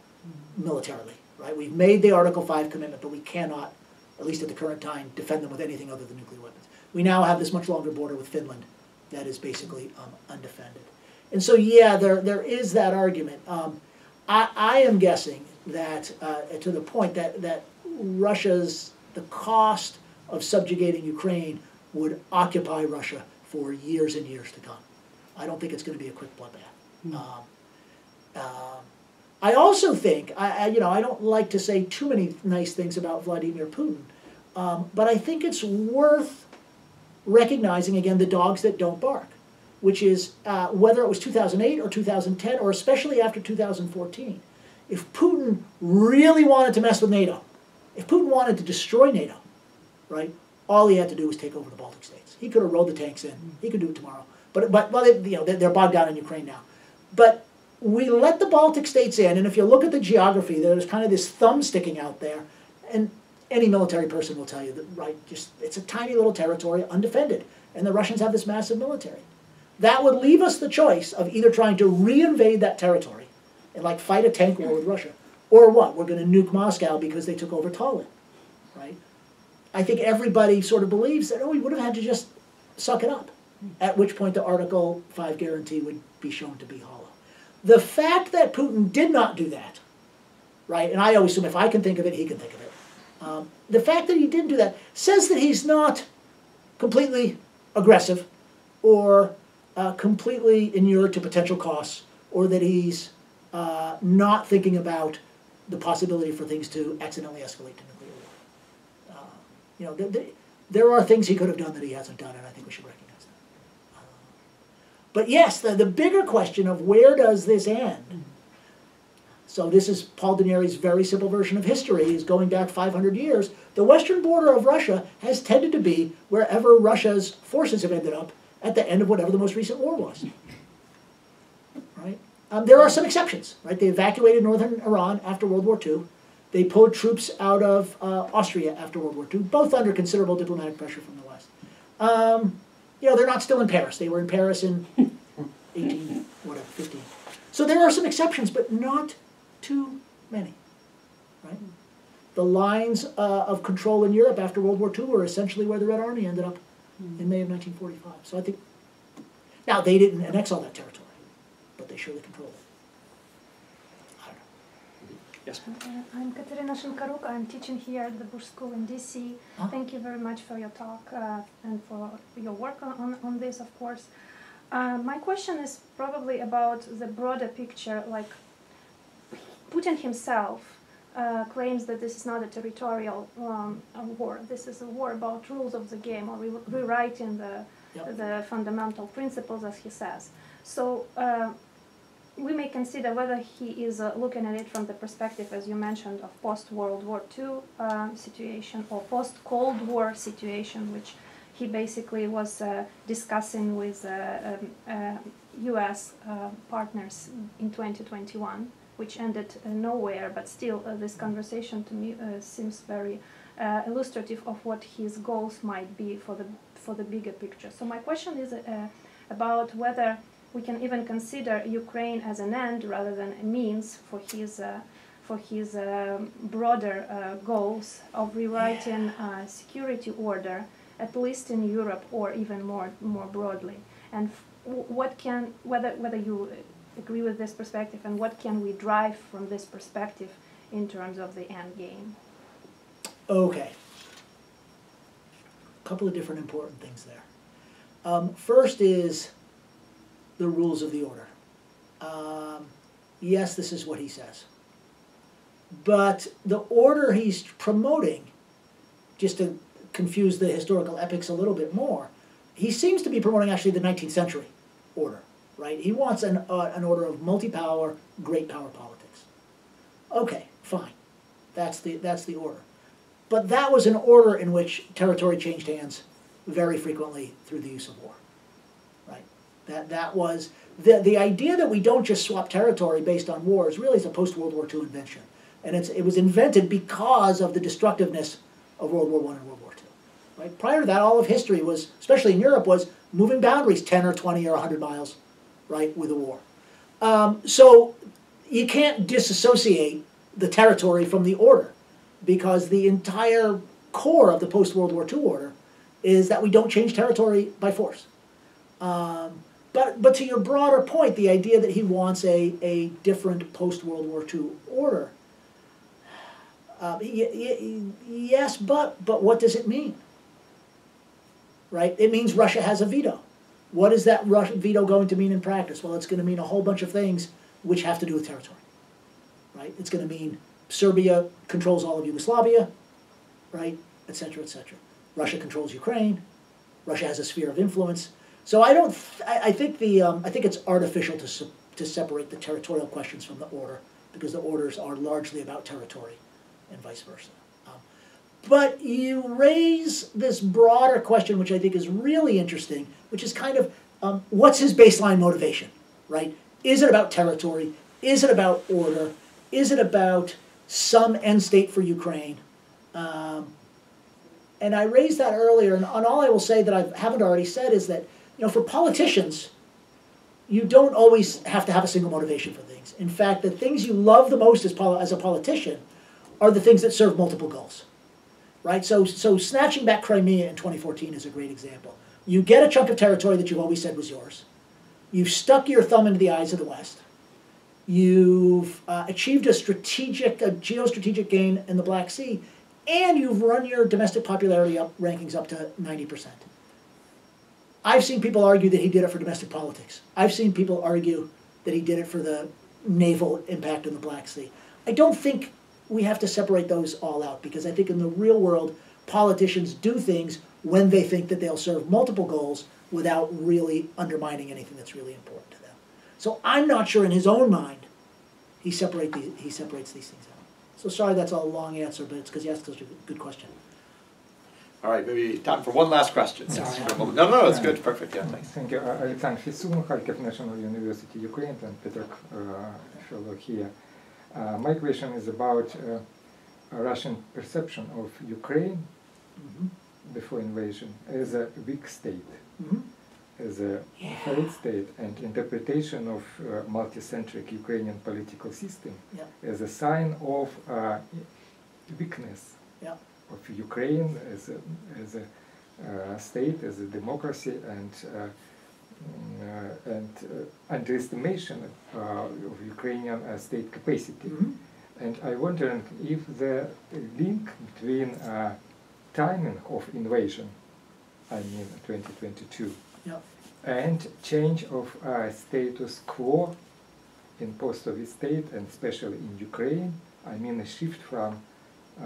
militarily, right? We've made the Article 5 commitment, but we cannot, at least at the current time, defend them with anything other than nuclear weapons. We now have this much longer border with Finland that is basically um, undefended. And so, yeah, there, there is that argument. Um, I, I am guessing that, uh, to the point that, that Russia's, the cost of subjugating Ukraine would occupy Russia for years and years to come. I don't think it's going to be a quick bloodbath. Um, um, I also think, I, I, you know, I don't like to say too many nice things about Vladimir Putin, um, but I think it's worth recognizing again the dogs that don't bark, which is uh, whether it was 2008 or 2010 or especially after 2014. If Putin really wanted to mess with NATO, if Putin wanted to destroy NATO, right, all he had to do was take over the Baltic states. He could have rolled the tanks in. He could do it tomorrow. But but well, they, you know, they're bogged down in Ukraine now. But we let the Baltic states in, and if you look at the geography, there's kind of this thumb sticking out there, and any military person will tell you that, right, just it's a tiny little territory, undefended, and the Russians have this massive military. That would leave us the choice of either trying to reinvade that territory and like fight a tank war with Russia, Or what? We're going to nuke Moscow because they took over Tallinn, right? I think everybody sort of believes that, oh, we would have had to just suck it up. At which point the Article 5 guarantee would be shown to be hollow. The fact that Putin did not do that, right, and I always assume if I can think of it, he can think of it. Um, the fact that he didn't do that says that he's not completely aggressive or uh, completely inured to potential costs or that he's uh, not thinking about the possibility for things to accidentally escalate to nuclear war. Uh, you know, th- th- there are things he could have done that he hasn't done, and I think we should recognize but yes, the, the bigger question of where does this end? So this is Paul D'Anieri's very simple version of history. He's going back 500 years. The western border of Russia has tended to be wherever Russia's forces have ended up at the end of whatever the most recent war was. Right? Um, there are some exceptions. Right? They evacuated northern Iran after World War II. They pulled troops out of uh, Austria after World War II, both under considerable diplomatic pressure from the West. Um, you know, they're not still in Paris. They were in Paris in <laughs> 18, whatever, 15. So there are some exceptions, but not too many. Right? The lines uh, of control in Europe after World War II were essentially where the Red Army ended up in May of 1945. So I think, now they didn't annex all that territory, but they surely controlled it. I don't know. Yes. Uh, I'm Katerina Shinkaruk. I'm teaching here at the Bush School in DC. Ah. Thank you very much for your talk uh, and for your work on, on, on this, of course. Uh, my question is probably about the broader picture. Like Putin himself uh, claims that this is not a territorial um, war. This is a war about rules of the game or re- rewriting the Yep. the fundamental principles, as he says. So. Uh, we may consider whether he is uh, looking at it from the perspective, as you mentioned, of post World War II uh, situation or post Cold War situation, which he basically was uh, discussing with uh, um, U.S. uh, partners in 2021, which ended uh, nowhere. But still, uh, this conversation to me uh, seems very uh, illustrative of what his goals might be for the for the bigger picture. So my question is uh, about whether we can even consider Ukraine as an end rather than a means for his uh, for his um, broader uh, goals of rewriting uh, security order, at least in Europe or even more more broadly. And what can whether whether you agree with this perspective and what can we drive from this perspective in terms of the end game? Okay. A couple of different important things there. Um, first is the rules of the order. Um, yes, this is what he says. But the order he's promoting, just to confuse the historical epics a little bit more, he seems to be promoting actually the 19th century order, right? He wants an, uh, an order of multi-power, great power politics. Okay, fine. That's the, that's the order. But that was an order in which territory changed hands very frequently through the use of war. That that was the the idea that we don't just swap territory based on wars really is a post World War II invention. And it's it was invented because of the destructiveness of World War One and World War Two. Right? Prior to that, all of history was, especially in Europe, was moving boundaries ten or twenty or hundred miles, right, with a war. Um, so you can't disassociate the territory from the order because the entire core of the post World War II order is that we don't change territory by force. Um, but, but to your broader point, the idea that he wants a, a different post World War II order, uh, yes, but, but what does it mean? Right? It means Russia has a veto. What is that Russian veto going to mean in practice? Well, it's going to mean a whole bunch of things which have to do with territory. Right? It's going to mean Serbia controls all of Yugoslavia, right, et cetera, et cetera. Russia controls Ukraine. Russia has a sphere of influence. So I don't. I, I think the. Um, I think it's artificial to to separate the territorial questions from the order because the orders are largely about territory, and vice versa. Um, but you raise this broader question, which I think is really interesting, which is kind of um, what's his baseline motivation, right? Is it about territory? Is it about order? Is it about some end state for Ukraine? Um, and I raised that earlier, and, and all I will say that I haven't already said is that, you know, for politicians, you don't always have to have a single motivation for things. In fact, the things you love the most as, as a politician are the things that serve multiple goals. Right? So, so snatching back Crimea in 2014 is a great example. You get a chunk of territory that you've always said was yours. You've stuck your thumb into the eyes of the West. You've uh, achieved a strategic, a geostrategic gain in the Black Sea, and you've run your domestic popularity up, rankings up to 90%. I've seen people argue that he did it for domestic politics. I've seen people argue that he did it for the naval impact in the Black Sea. I don't think we have to separate those all out because I think in the real world, politicians do things when they think that they'll serve multiple goals without really undermining anything that's really important to them. So I'm not sure in his own mind he separate he separates these things out. So sorry that's a long answer, but it's because you asked such a good question. All right, maybe time for one last question. Yes, Sorry. for a moment. No, no, it's good, perfect, yeah, thanks. Thank you. Uh, Alexander Fisun, Kharkiv National University, Ukraine, and Petrach uh, fellow here. Uh, my question is about uh, a Russian perception of Ukraine Mhm. before invasion as a weak state, Mhm. as a Yeah. failed state, and interpretation of uh, multicentric Ukrainian political system Yeah. as a sign of uh, weakness Yeah. Of Ukraine as a, as a uh, state, as a democracy, and uh, mm, uh, and uh, underestimation uh, of Ukrainian uh, state capacity. Mhm. And I wondering if the link between uh, timing of invasion, I mean 2022, Yeah. and change of uh, status quo in post-Soviet state and especially in Ukraine, I mean a shift from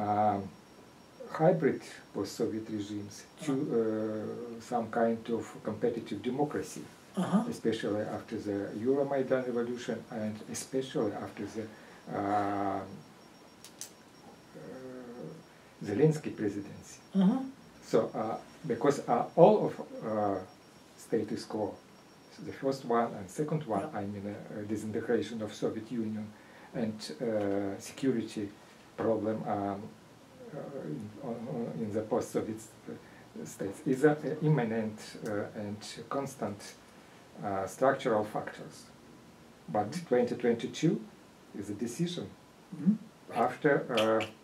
um, hybrid post-Soviet regimes to uh, some kind of competitive democracy, Uh-huh. especially after the Euromaidan revolution and especially after the uh, uh, Zelensky presidency. Uh-huh. So, uh, because uh, all of uh, status quo, so the first one and second one, Yeah. I mean, uh, disintegration of Soviet Union and uh, security problem um, uh, uh, in the post-Soviet states is an imminent uh, and constant uh, structural factors. But mm-hmm. 2022 is a decision mm -hmm. after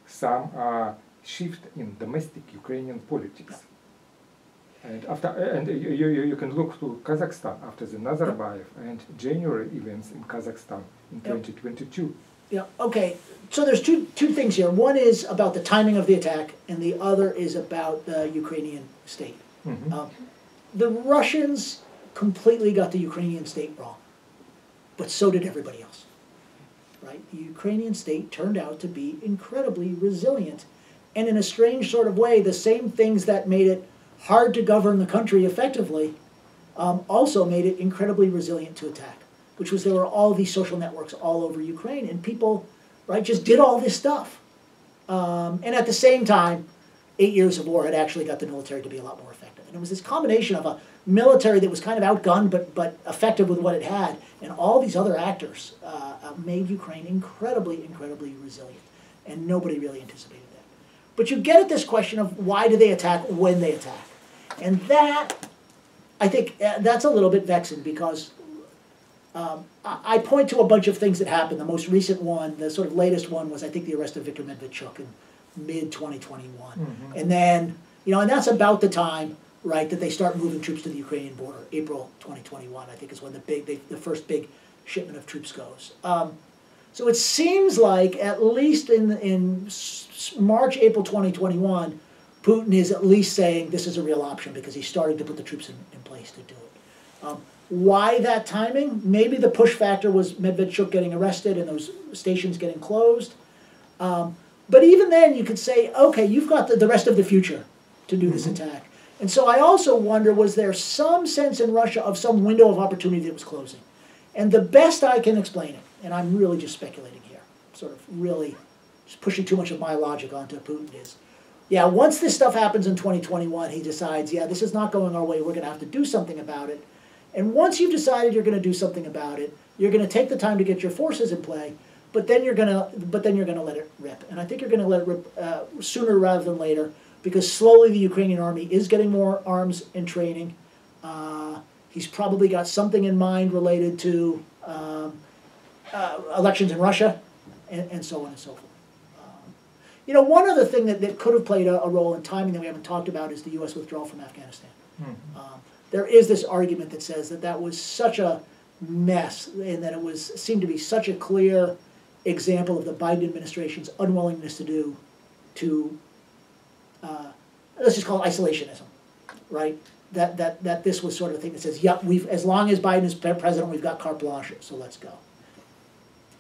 some shift in domestic Ukrainian politics. And after, and you, you, you, can look to Kazakhstan after the Nazarbayev and January events in Kazakhstan in 2022 you know, okay, so there's two, two things here. One is about the timing of the attack, and the other is about the Ukrainian state. Mm -hmm. um, the Russians completely got the Ukrainian state wrong, but so did everybody else. Right? The Ukrainian state turned out to be incredibly resilient. And in a strange sort of way, the same things that made it hard to govern the country effectively um, also made it incredibly resilient to attack. Which was there were all these social networks all over Ukraine, and people, right, just did all this stuff. Um, and at the same time, eight years of war had actually got the military to be a lot more effective. And it was this combination of a military that was kind of outgunned but, but effective with what it had, and all these other actors uh, uh, made Ukraine incredibly, incredibly resilient. And nobody really anticipated that. But you get at this question of why do they attack when they attack? And that, I think, uh, that's a little bit vexing because um, I, I point to a bunch of things that happened. The most recent one, the sort of latest one, was I think the arrest of Viktor Medvedchuk in mid 2021. Mhm. And then, you know, and that's about the time, right, that they start moving troops to the Ukrainian border. April 2021, I think, is when the big, they, the first big shipment of troops goes. Um, so it seems like at least in in March, April 2021, Putin is at least saying this is a real option because he's starting to put the troops in, in place to do it. Um, why that timing? Maybe the push factor was Medvedchuk getting arrested and those stations getting closed. Um, but even then, you could say, okay, you've got the, the rest of the future to do this attack. And so I also wonder was there some sense in Russia of some window of opportunity that was closing? And the best I can explain it, and I'm really just speculating here, sort of really just pushing too much of my logic onto Putin, is yeah, once this stuff happens in 2021, he decides, yeah, this is not going our way, we're going to have to do something about it. And once you've decided you're going to do something about it, you're going to take the time to get your forces in play, but then you're going to, but then you're going to let it rip. And I think you're going to let it rip uh, sooner rather than later, because slowly the Ukrainian army is getting more arms and training, uh, He's probably got something in mind related to um, uh, elections in Russia and, and so on and so forth. Um, You know, one other thing that, that could have played a, a role in timing that we haven't talked about is the U.S. withdrawal from Afghanistan. Um, there is this argument that says that that was such a mess and that it was seemed to be such a clear example of the Biden administration's unwillingness to do to uh, let's just call it isolationism, right? That that that this was sort of a thing that says, yep, we've as long as Biden is president, we've got carte blanche, so let's go.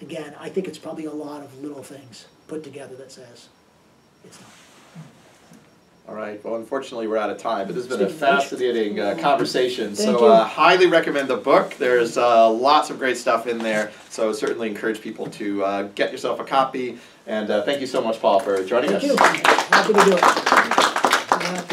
Again, I think it's probably a lot of little things put together that says it's not. All right, well, unfortunately, we're out of time, but this has been a Speaking of which- fascinating uh, conversation. Thank So uh, highly recommend the book. There's uh, lots of great stuff in there. So certainly encourage people to uh, get yourself a copy. And uh, thank you so much, Paul, for joining Thank us. you. Happy to do it.